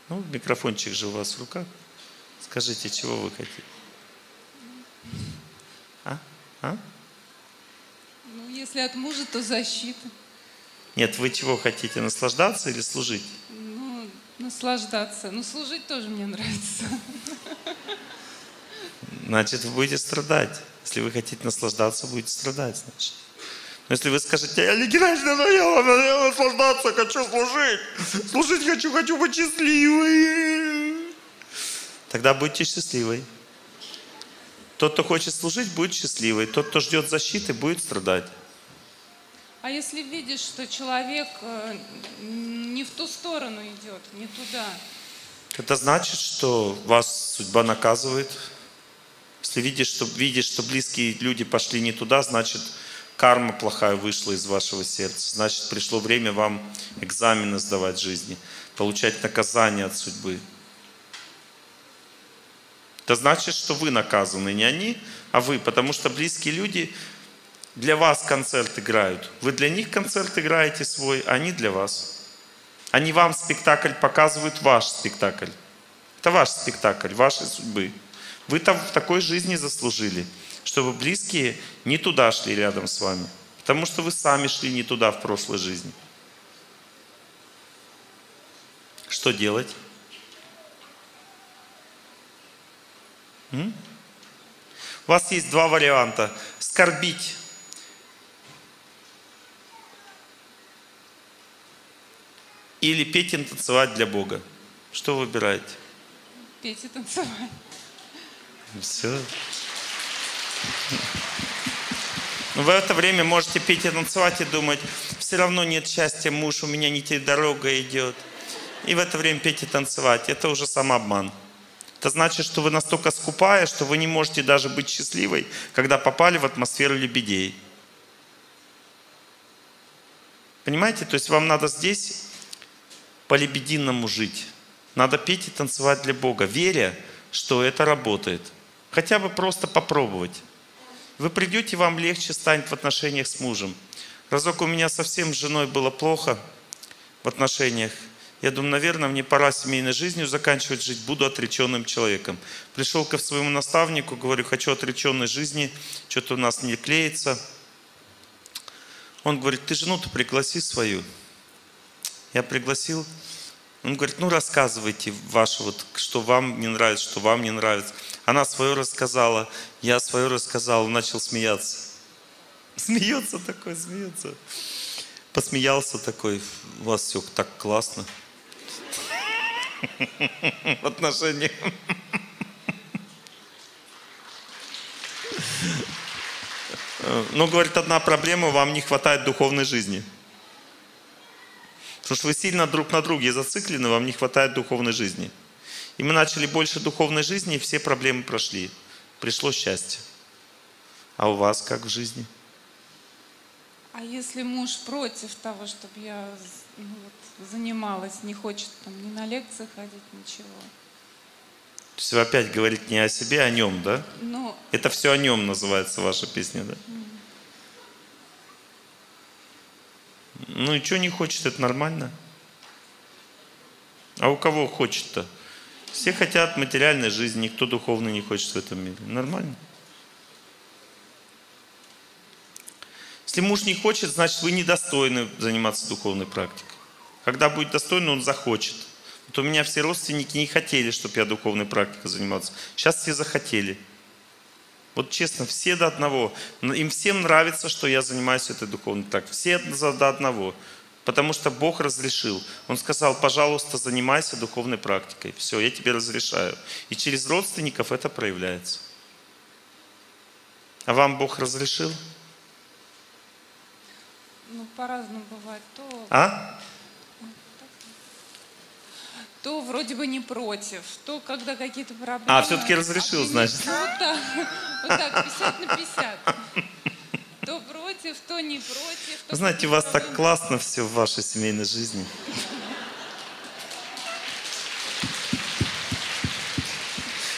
Ну, микрофончик же у вас в руках. Скажите, чего вы хотите? А? А? Ну, если от мужа, то защита. Нет, вы чего хотите, наслаждаться или служить? Наслаждаться. Ну, служить тоже мне нравится. Значит, вы будете страдать. Если вы хотите наслаждаться, будете страдать, значит. Но если вы скажете, я Олег Геннадьевич надоело, надоело наслаждаться, хочу служить. Служить хочу, хочу быть счастливой. Тогда будьте счастливой. Тот, кто хочет служить, будет счастливый. Тот, кто ждет защиты, будет страдать. А если видишь, что человек э, не в ту сторону идет, не туда? Это значит, что вас судьба наказывает. Если видишь, что, видишь, что близкие люди пошли не туда, значит, карма плохая вышла из вашего сердца. Значит, пришло время вам экзамены сдавать в жизни, получать наказание от судьбы. Это значит, что вы наказаны, не они, а вы, потому что близкие люди для вас концерт играют. Вы для них концерт играете свой, а они для вас. Они вам спектакль показывают, ваш спектакль. Это ваш спектакль, вашей судьбы. Вы там в такой жизни заслужили, чтобы близкие не туда шли рядом с вами. Потому что вы сами шли не туда в прошлой жизни. Что делать? М? У вас есть два варианта. Скорбить. Или петь и танцевать для Бога. Что выбираете? Петь и танцевать. Все. В это время можете петь и танцевать и думать, все равно нет счастья, муж у меня не те дорога идет. И в это время петь и танцевать. Это уже самообман. Это значит, что вы настолько скупая, что вы не можете даже быть счастливой, когда попали в атмосферу лебедей. Понимаете? То есть вам надо здесь по-лебединому жить. Надо петь и танцевать для Бога, веря, что это работает – Хотя бы просто попробовать. Вы придете, вам легче станет в отношениях с мужем. Разок у меня совсем с женой было плохо в отношениях. Я думаю, наверное, мне пора семейной жизнью заканчивать жить, буду отреченным человеком. Пришел к своему наставнику, говорю, хочу отреченной жизни, что-то у нас не клеится. Он говорит, ты жену-то пригласи свою. Я пригласил, Он говорит, ну рассказывайте ваше, вот, что вам не нравится, что вам не нравится. Она свое рассказала, я свое рассказал, начал смеяться. Смеется такой, смеется. Посмеялся такой, у вас все так классно. В отношениях. Ну, говорит, одна проблема, вам не хватает духовной жизни. Потому что вы сильно друг на друге зациклены, вам не хватает духовной жизни. И мы начали больше духовной жизни, и все проблемы прошли. Пришло счастье. А у вас как в жизни? А если муж против того, чтобы я ну, вот, занималась, не хочет там ни на лекции ходить, ничего? То есть вы опять говорите не о себе, а о нем, да? Ну, Это все о нем называется ваша песня, да? Ну и что не хочет, это нормально. А у кого хочет-то? Все хотят материальной жизни, никто духовный не хочет в этом мире. Нормально. Если муж не хочет, значит вы недостойны заниматься духовной практикой. Когда будет достойно, он захочет. Вот у меня все родственники не хотели, чтобы я духовной практикой занимался. Сейчас все захотели. Вот честно, все до одного. Но Им всем нравится, что я занимаюсь этой духовной практикой. Все до одного. Потому что Бог разрешил. Он сказал, пожалуйста, занимайся духовной практикой. Все, я тебе разрешаю. И через родственников это проявляется. А вам Бог разрешил? ну по-разному бывает. То, А? То вроде бы не против, то когда какие-то проблемы. А, всё-таки разрешил, не- значит. Вот так, вот так, 50 на 50. То против, то не против. Вы знаете, у вас так классно все в вашей семейной жизни.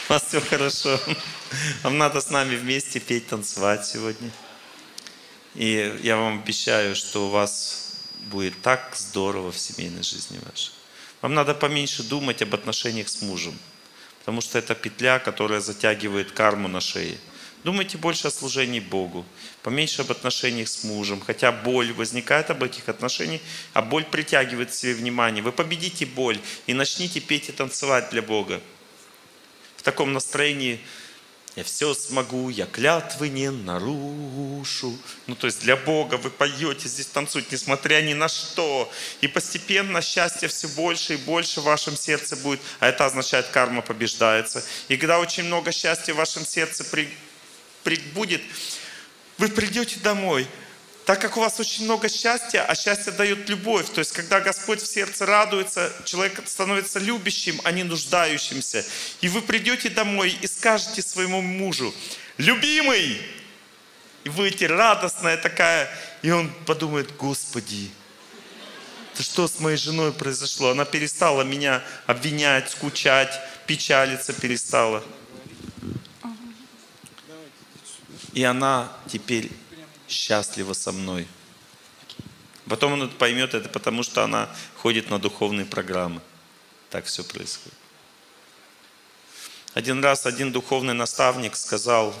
У вас все хорошо. Вам надо с нами вместе петь, танцевать сегодня. И я вам обещаю, что у вас будет так здорово в семейной жизни вашей. Вам надо поменьше думать об отношениях с мужем, потому что это петля, которая затягивает карму на шее. Думайте больше о служении Богу, поменьше об отношениях с мужем, хотя боль возникает об этих отношениях, а боль притягивает к себе внимание. Вы победите боль и начните петь и танцевать для Бога. В таком настроении я все смогу, я клятвы не нарушу. Ну, то есть для Бога вы поете, здесь танцуете, несмотря ни на что. И постепенно счастье все больше и больше в вашем сердце будет. А это означает, карма побеждается. И когда очень много счастья в вашем сердце при, при- вы придете домой. Так как у вас очень много счастья, а счастье дает любовь, то есть когда Господь в сердце радуется, человек становится любящим, а не нуждающимся. И вы придете домой и скажете своему мужу, любимый, и вы будете радостная такая, и он подумает, Господи, что с моей женой произошло? Она перестала меня обвинять, скучать, печалиться перестала. И она теперь счастлива со мной. Потом он поймет, это потому что она ходит на духовные программы. Так все происходит. Один раз один духовный наставник сказал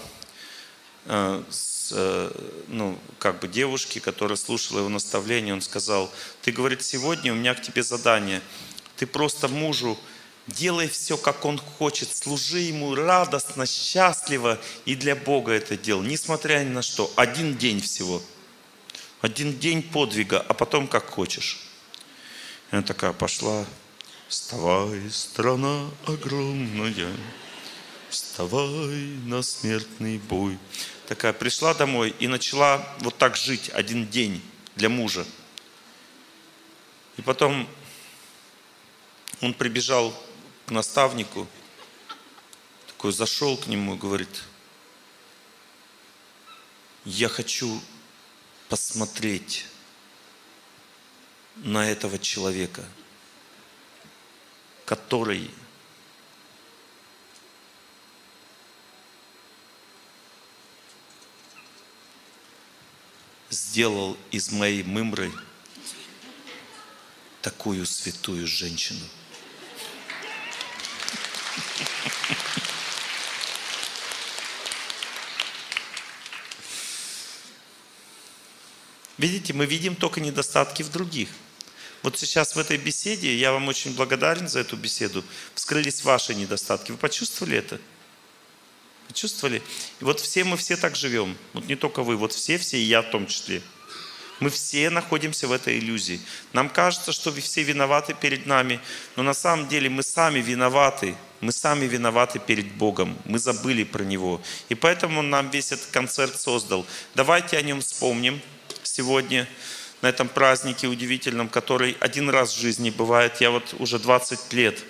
э, с, э, ну, как бы девушке, которая слушала его наставление, он сказал, ты, говорит, сегодня у меня к тебе задание. Ты просто мужу делай все, как он хочет, служи ему радостно, счастливо и для Бога это делай, несмотря ни на что. Один день всего. Один день подвига, а потом как хочешь. И она такая пошла, вставай, страна огромная, вставай на смертный бой. Такая пришла домой и начала вот так жить один день для мужа. И потом он прибежал к наставнику, такой зашел к нему и говорит, я хочу посмотреть на этого человека, который сделал из моей мымры такую святую женщину. Видите, мы видим только недостатки в других. Вот сейчас в этой беседе, я вам очень благодарен за эту беседу, вскрылись ваши недостатки. Вы почувствовали это? Почувствовали? И вот все мы все так живем. Вот не только вы, вот все, все, и я в том числе. Мы все находимся в этой иллюзии. Нам кажется, что все виноваты перед нами, но на самом деле мы сами виноваты. Мы сами виноваты перед Богом. Мы забыли про Него. И поэтому Он нам весь этот концерт создал. Давайте о нем вспомним сегодня на этом празднике удивительном, который один раз в жизни бывает. Я вот уже 20 лет,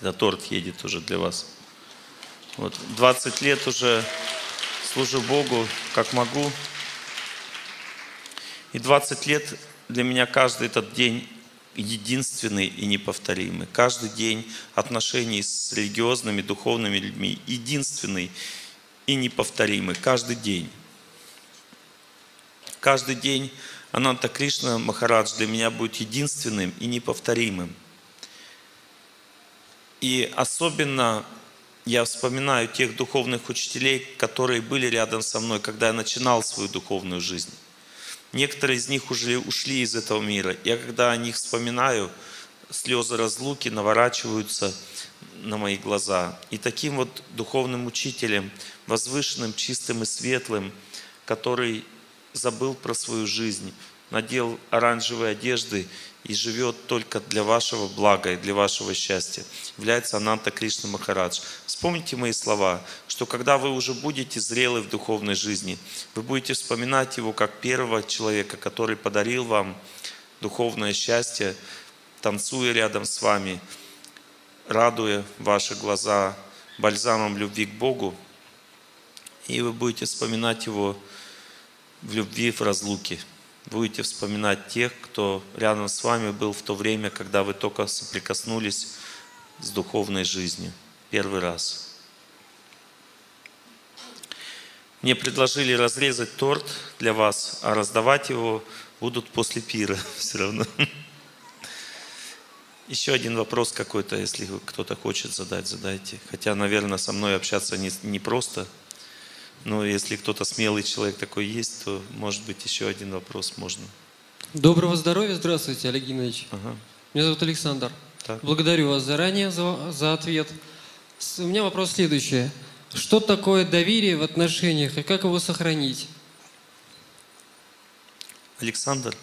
это торт едет уже для вас. Вот 20 лет уже служу Богу, как могу. И 20 лет для меня каждый этот день единственный и неповторимый. Каждый день отношений с религиозными, духовными людьми единственный и неповторимый. Каждый день. Каждый день Ананта Кришна Махарадж для меня будет единственным и неповторимым. И особенно я вспоминаю тех духовных учителей, которые были рядом со мной, когда я начинал свою духовную жизнь. Некоторые из них уже ушли из этого мира. Я когда о них вспоминаю, слезы разлуки наворачиваются на мои глаза. И таким вот духовным учителем, возвышенным, чистым и светлым, который забыл про свою жизнь, надел оранжевые одежды и живет только для вашего блага и для вашего счастья, является Ананта Кришна Махарадж. Вспомните мои слова, что когда вы уже будете зрелы в духовной жизни, вы будете вспоминать его как первого человека, который подарил вам духовное счастье, танцуя рядом с вами, радуя ваши глаза бальзамом любви к Богу, и вы будете вспоминать его в любви в разлуке будете вспоминать тех, кто рядом с вами был в то время, когда вы только соприкоснулись с духовной жизнью. Первый раз. Мне предложили разрезать торт для вас, а раздавать его будут после пира все равно. Еще один вопрос какой-то, если кто-то хочет задать, задайте. Хотя, наверное, со мной общаться не, не просто – но если кто-то смелый человек такой есть, то, может быть, еще один вопрос можно. Доброго здоровья, здравствуйте, Олег Геннадьевич. Ага. Меня зовут Александр. Так. Благодарю вас заранее за, за ответ. С- У меня вопрос следующий. Что такое доверие в отношениях и как его сохранить? Александр,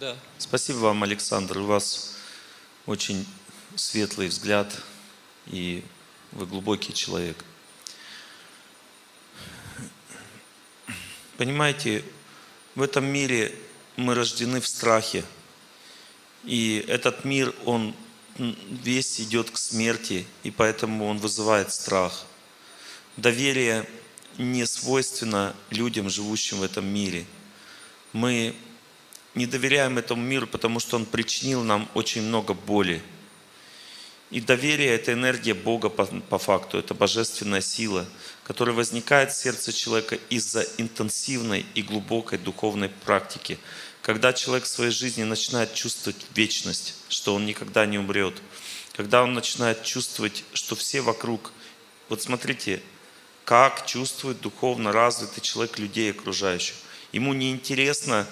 Да. спасибо вам, Александр. У вас очень светлый взгляд, и вы глубокий человек. Понимаете, в этом мире мы рождены в страхе. И этот мир, он весь идет к смерти, и поэтому он вызывает страх. Доверие не свойственно людям, живущим в этом мире. Мы не доверяем этому миру, потому что он причинил нам очень много боли. И доверие – это энергия Бога по, по факту, это божественная сила, которая возникает в сердце человека из-за интенсивной и глубокой духовной практики. Когда человек в своей жизни начинает чувствовать вечность, что он никогда не умрет, когда он начинает чувствовать, что все вокруг, вот смотрите, как чувствует духовно развитый человек людей окружающих. Ему не интересно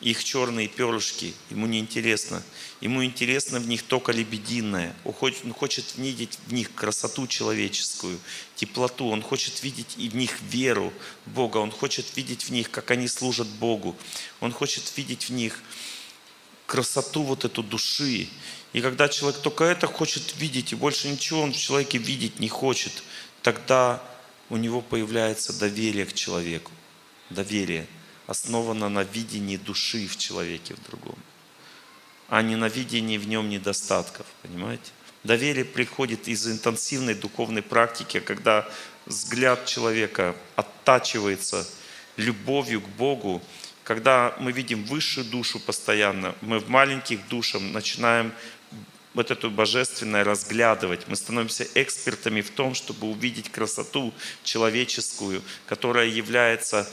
их черные перышки, ему не интересно. Ему интересно в них только лебединое. Он хочет, он хочет видеть в них красоту человеческую, теплоту. Он хочет видеть и в них веру в Бога. Он хочет видеть в них, как они служат Богу. Он хочет видеть в них красоту вот эту души. И когда человек только это хочет видеть, и больше ничего он в человеке видеть не хочет, тогда у него появляется доверие к человеку. Доверие основано на видении души в человеке в другом, а не на видении в нем недостатков, понимаете? Доверие приходит из интенсивной духовной практики, когда взгляд человека оттачивается любовью к Богу, когда мы видим высшую душу постоянно, мы в маленьких душах начинаем вот эту божественное разглядывать. Мы становимся экспертами в том, чтобы увидеть красоту человеческую, которая является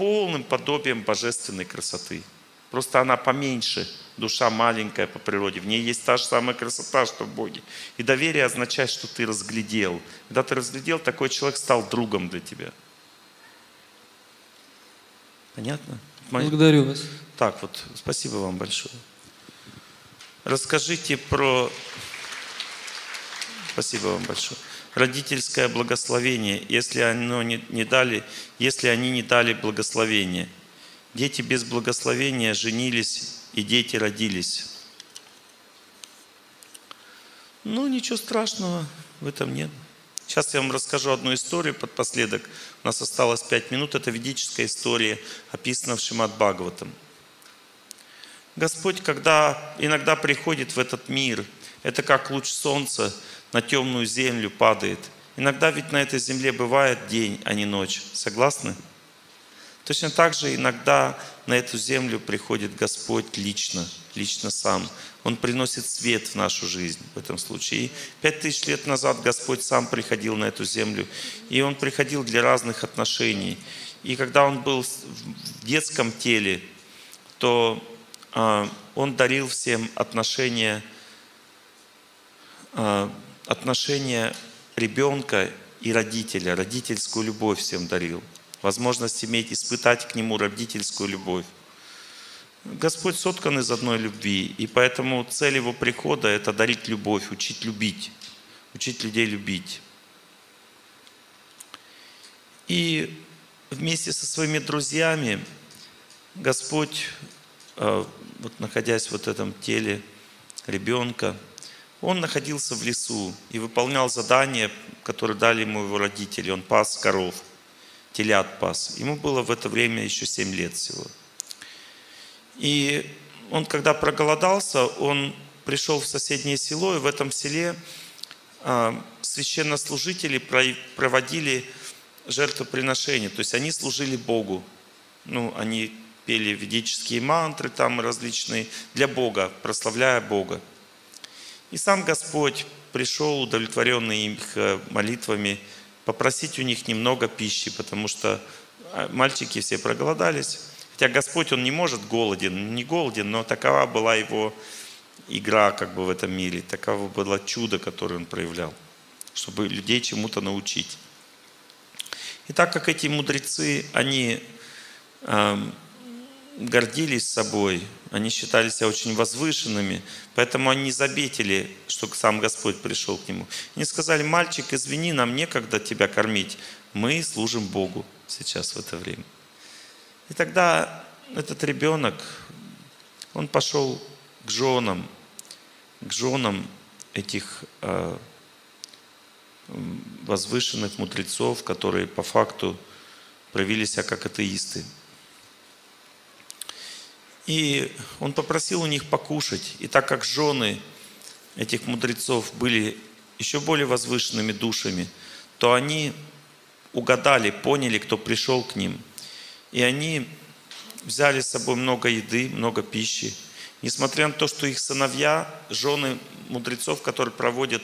полным подобием божественной красоты. Просто она поменьше, душа маленькая по природе. В ней есть та же самая красота, что в Боге. И доверие означает, что ты разглядел. Когда ты разглядел, такой человек стал другом для тебя. Понятно? Благодарю вас. Так вот, спасибо вам большое. Расскажите про... Спасибо вам большое. Родительское благословение, если, оно не, не дали, если они не дали благословение. Дети без благословения женились, и дети родились. Ну, ничего страшного в этом нет. Сейчас я вам расскажу одну историю под последок. У нас осталось пять минут. Это ведическая история, описана в Шимат Бхагаватам. Господь, когда иногда приходит в этот мир, это как луч солнца на темную землю падает. Иногда ведь на этой земле бывает день, а не ночь. Согласны? Точно так же иногда на эту землю приходит Господь лично, лично сам. Он приносит свет в нашу жизнь в этом случае. Пять тысяч лет назад Господь сам приходил на эту землю, и Он приходил для разных отношений. И когда Он был в детском теле, то а, Он дарил всем отношения, а, отношения ребенка и родителя, родительскую любовь всем дарил – возможность иметь, испытать к Нему родительскую любовь. Господь соткан из одной любви, и поэтому цель Его прихода – это дарить любовь, учить любить, учить людей любить. И вместе со своими друзьями Господь, э, вот находясь в вот этом теле ребенка, он находился в лесу и выполнял задания, которые дали ему его родители. Он пас коров – телят пас. Ему было в это время еще 7 лет всего. И он, когда проголодался, он пришел в соседнее село, и в этом селе а, священнослужители проводили жертвоприношения, то есть они служили Богу. Ну, они пели ведические мантры там различные для Бога, прославляя Бога. И сам Господь пришел, удовлетворенный их э, молитвами, попросить у них немного пищи, потому что а, мальчики все проголодались. Хотя Господь, Он не может голоден, не голоден, но такова была Его игра как бы в этом мире, таково было чудо, которое Он проявлял, чтобы людей чему-то научить. И так как эти мудрецы, они гордились собой, они считали себя очень возвышенными, поэтому они не заметили, что сам Господь пришел к нему. Они сказали, мальчик, извини, нам некогда тебя кормить, мы служим Богу сейчас в это время. И тогда этот ребенок, он пошел к женам, к женам этих э, возвышенных мудрецов, которые по факту проявили себя как атеисты. И он попросил у них покушать. И так как жены этих мудрецов были еще более возвышенными душами, то они угадали, поняли, кто пришел к ним. И они взяли с собой много еды, много пищи. Несмотря на то, что их сыновья, жены мудрецов, которые проводят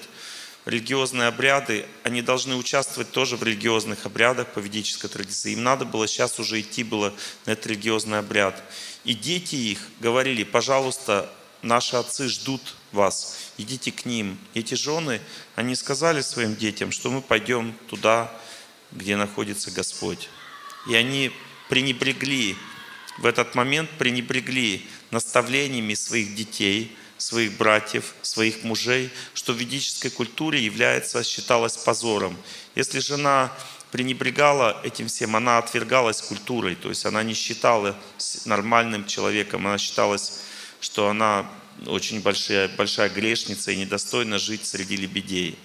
религиозные обряды, они должны участвовать тоже в религиозных обрядах по ведической традиции. Им надо было сейчас уже идти было на этот религиозный обряд. И дети их говорили, пожалуйста, наши отцы ждут вас, идите к ним. Эти жены, они сказали своим детям, что мы пойдем туда, где находится Господь. И они пренебрегли, в этот момент пренебрегли наставлениями своих детей, своих братьев, своих мужей, что в ведической культуре является, считалось позором. Если жена пренебрегала этим всем, она отвергалась культурой, то есть она не считала нормальным человеком, она считалась, что она очень большая, большая грешница и недостойна жить среди лебедей.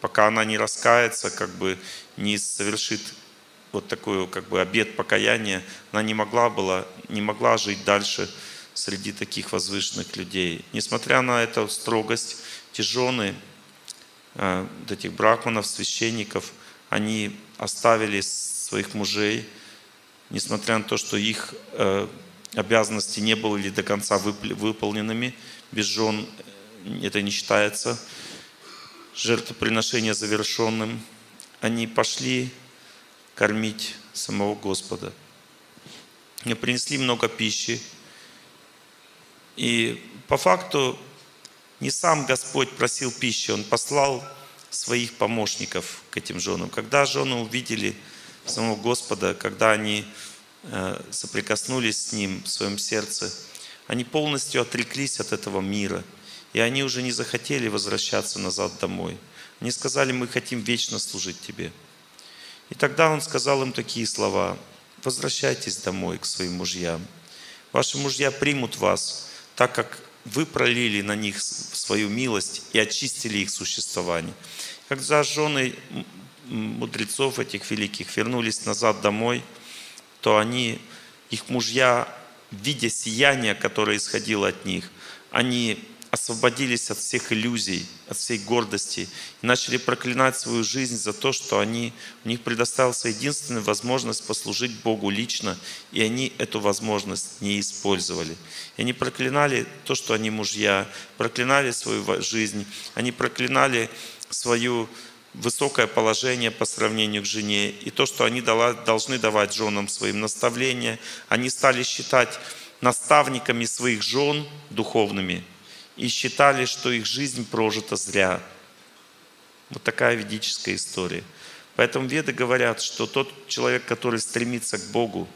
Пока она не раскается, как бы не совершит вот такой как бы обет покаяния, она не могла, была, не могла жить дальше среди таких возвышенных людей. Несмотря на эту строгость, те жены э, этих брахманов, священников, они оставили своих мужей, несмотря на то, что их э, обязанности не были до конца выполненными, без жен э, это не считается жертвоприношение завершенным, они пошли кормить самого Господа. Они принесли много пищи. И по факту не сам Господь просил пищи, Он послал своих помощников к этим женам. Когда жены увидели самого Господа, когда они э, соприкоснулись с Ним в своем сердце, они полностью отреклись от этого мира. И они уже не захотели возвращаться назад домой. Они сказали, мы хотим вечно служить Тебе. И тогда он сказал им такие слова. Возвращайтесь домой к своим мужьям. Ваши мужья примут вас, так как вы пролили на них свою милость и очистили их существование. Когда жены мудрецов этих великих вернулись назад домой, то они, их мужья, видя сияние, которое исходило от них, они освободились от всех иллюзий, от всей гордости и начали проклинать свою жизнь за то, что они, у них предоставилась единственная возможность послужить Богу лично, и они эту возможность не использовали. И они проклинали то, что они мужья, проклинали свою жизнь, они проклинали свое высокое положение по сравнению к жене, и то, что они должны давать женам своим наставления, они стали считать наставниками своих жен духовными – и считали, что их жизнь прожита зря. Вот такая ведическая история. Поэтому веды говорят, что тот человек, который стремится к Богу,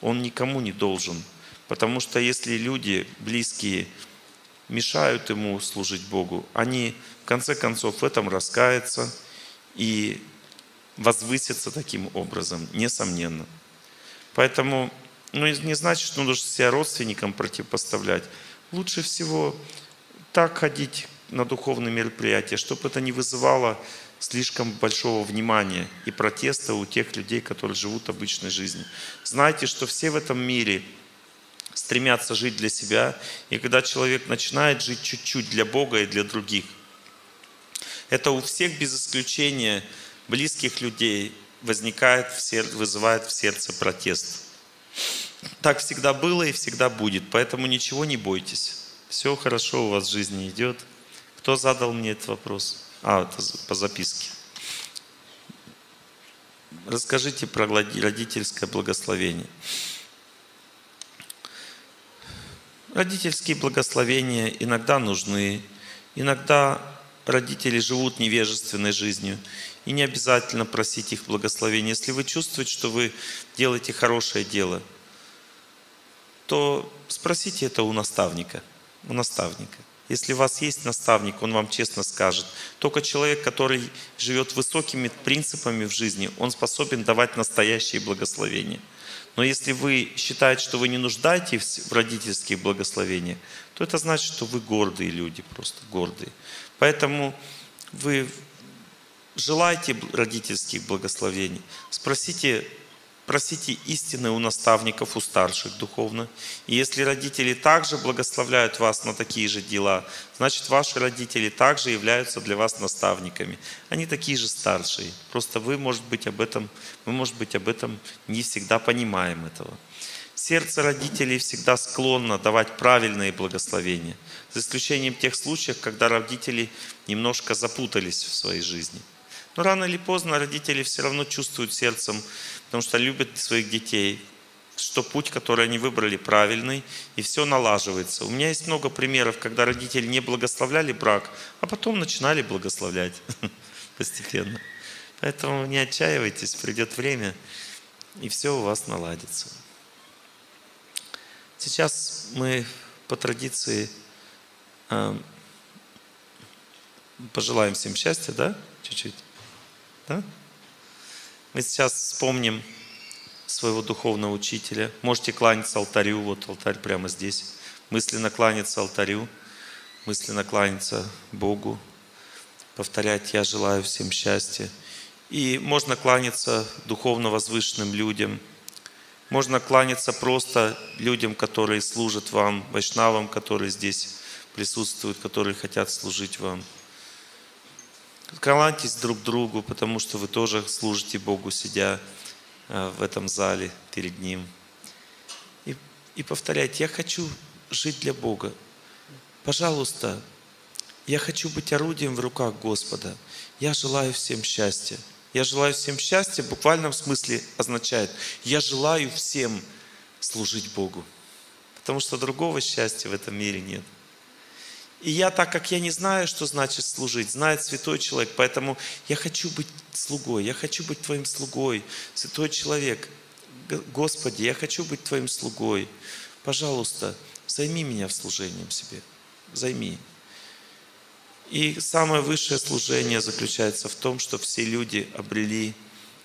он никому не должен. Потому что если люди близкие мешают ему служить Богу, они в конце концов в этом раскаются и возвысятся таким образом, несомненно. Поэтому ну, не значит, что нужно себя родственникам противопоставлять. Лучше всего так ходить на духовные мероприятия, чтобы это не вызывало слишком большого внимания и протеста у тех людей, которые живут обычной жизнью. Знайте, что все в этом мире стремятся жить для себя, и когда человек начинает жить чуть-чуть для Бога и для других, это у всех без исключения близких людей возникает, в сердце, вызывает в сердце протест. Так всегда было и всегда будет, поэтому ничего не бойтесь. Все хорошо у вас в жизни идет. Кто задал мне этот вопрос? А, это по записке. Расскажите про родительское благословение. Родительские благословения иногда нужны, иногда родители живут невежественной жизнью, и не обязательно просить их благословения. Если вы чувствуете, что вы делаете хорошее дело, то спросите это у наставника – у наставника. Если у вас есть наставник, он вам честно скажет. Только человек, который живет высокими принципами в жизни, он способен давать настоящие благословения. Но если вы считаете, что вы не нуждаетесь в родительских благословениях, то это значит, что вы гордые люди, просто гордые. Поэтому вы желаете родительских благословений, спросите Просите истины у наставников, у старших духовно. И если родители также благословляют вас на такие же дела, значит ваши родители также являются для вас наставниками. Они такие же старшие. Просто вы, может быть, об этом, мы, может быть, об этом не всегда понимаем этого. Сердце родителей всегда склонно давать правильные благословения, за исключением тех случаев, когда родители немножко запутались в своей жизни. Но рано или поздно родители все равно чувствуют сердцем потому что любят своих детей, что путь, который они выбрали, правильный, и все налаживается. У меня есть много примеров, когда родители не благословляли брак, а потом начинали благословлять постепенно. Поэтому не отчаивайтесь, придет время, и все у вас наладится. Сейчас мы по традиции э, пожелаем всем счастья, да? Чуть-чуть. Да? Мы сейчас вспомним своего духовного учителя. Можете кланяться алтарю, вот алтарь прямо здесь. Мысленно кланяться алтарю, мысленно кланяться Богу, повторять «Я желаю всем счастья». И можно кланяться духовно возвышенным людям, можно кланяться просто людям, которые служат вам, вайшнавам, которые здесь присутствуют, которые хотят служить вам – Кланяйтесь друг другу, потому что вы тоже служите Богу, сидя э, в этом зале перед Ним. И, и повторяйте, я хочу жить для Бога. Пожалуйста, я хочу быть орудием в руках Господа. Я желаю всем счастья. Я желаю всем счастья в буквальном смысле означает, я желаю всем служить Богу. Потому что другого счастья в этом мире нет. И я, так как я не знаю, что значит служить, знает святой человек, поэтому я хочу быть слугой, я хочу быть твоим слугой, святой человек. Господи, я хочу быть твоим слугой. Пожалуйста, займи меня в служением себе. Займи. И самое высшее служение заключается в том, что все люди обрели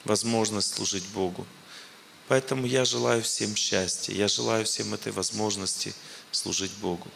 возможность служить Богу. Поэтому я желаю всем счастья, я желаю всем этой возможности служить Богу.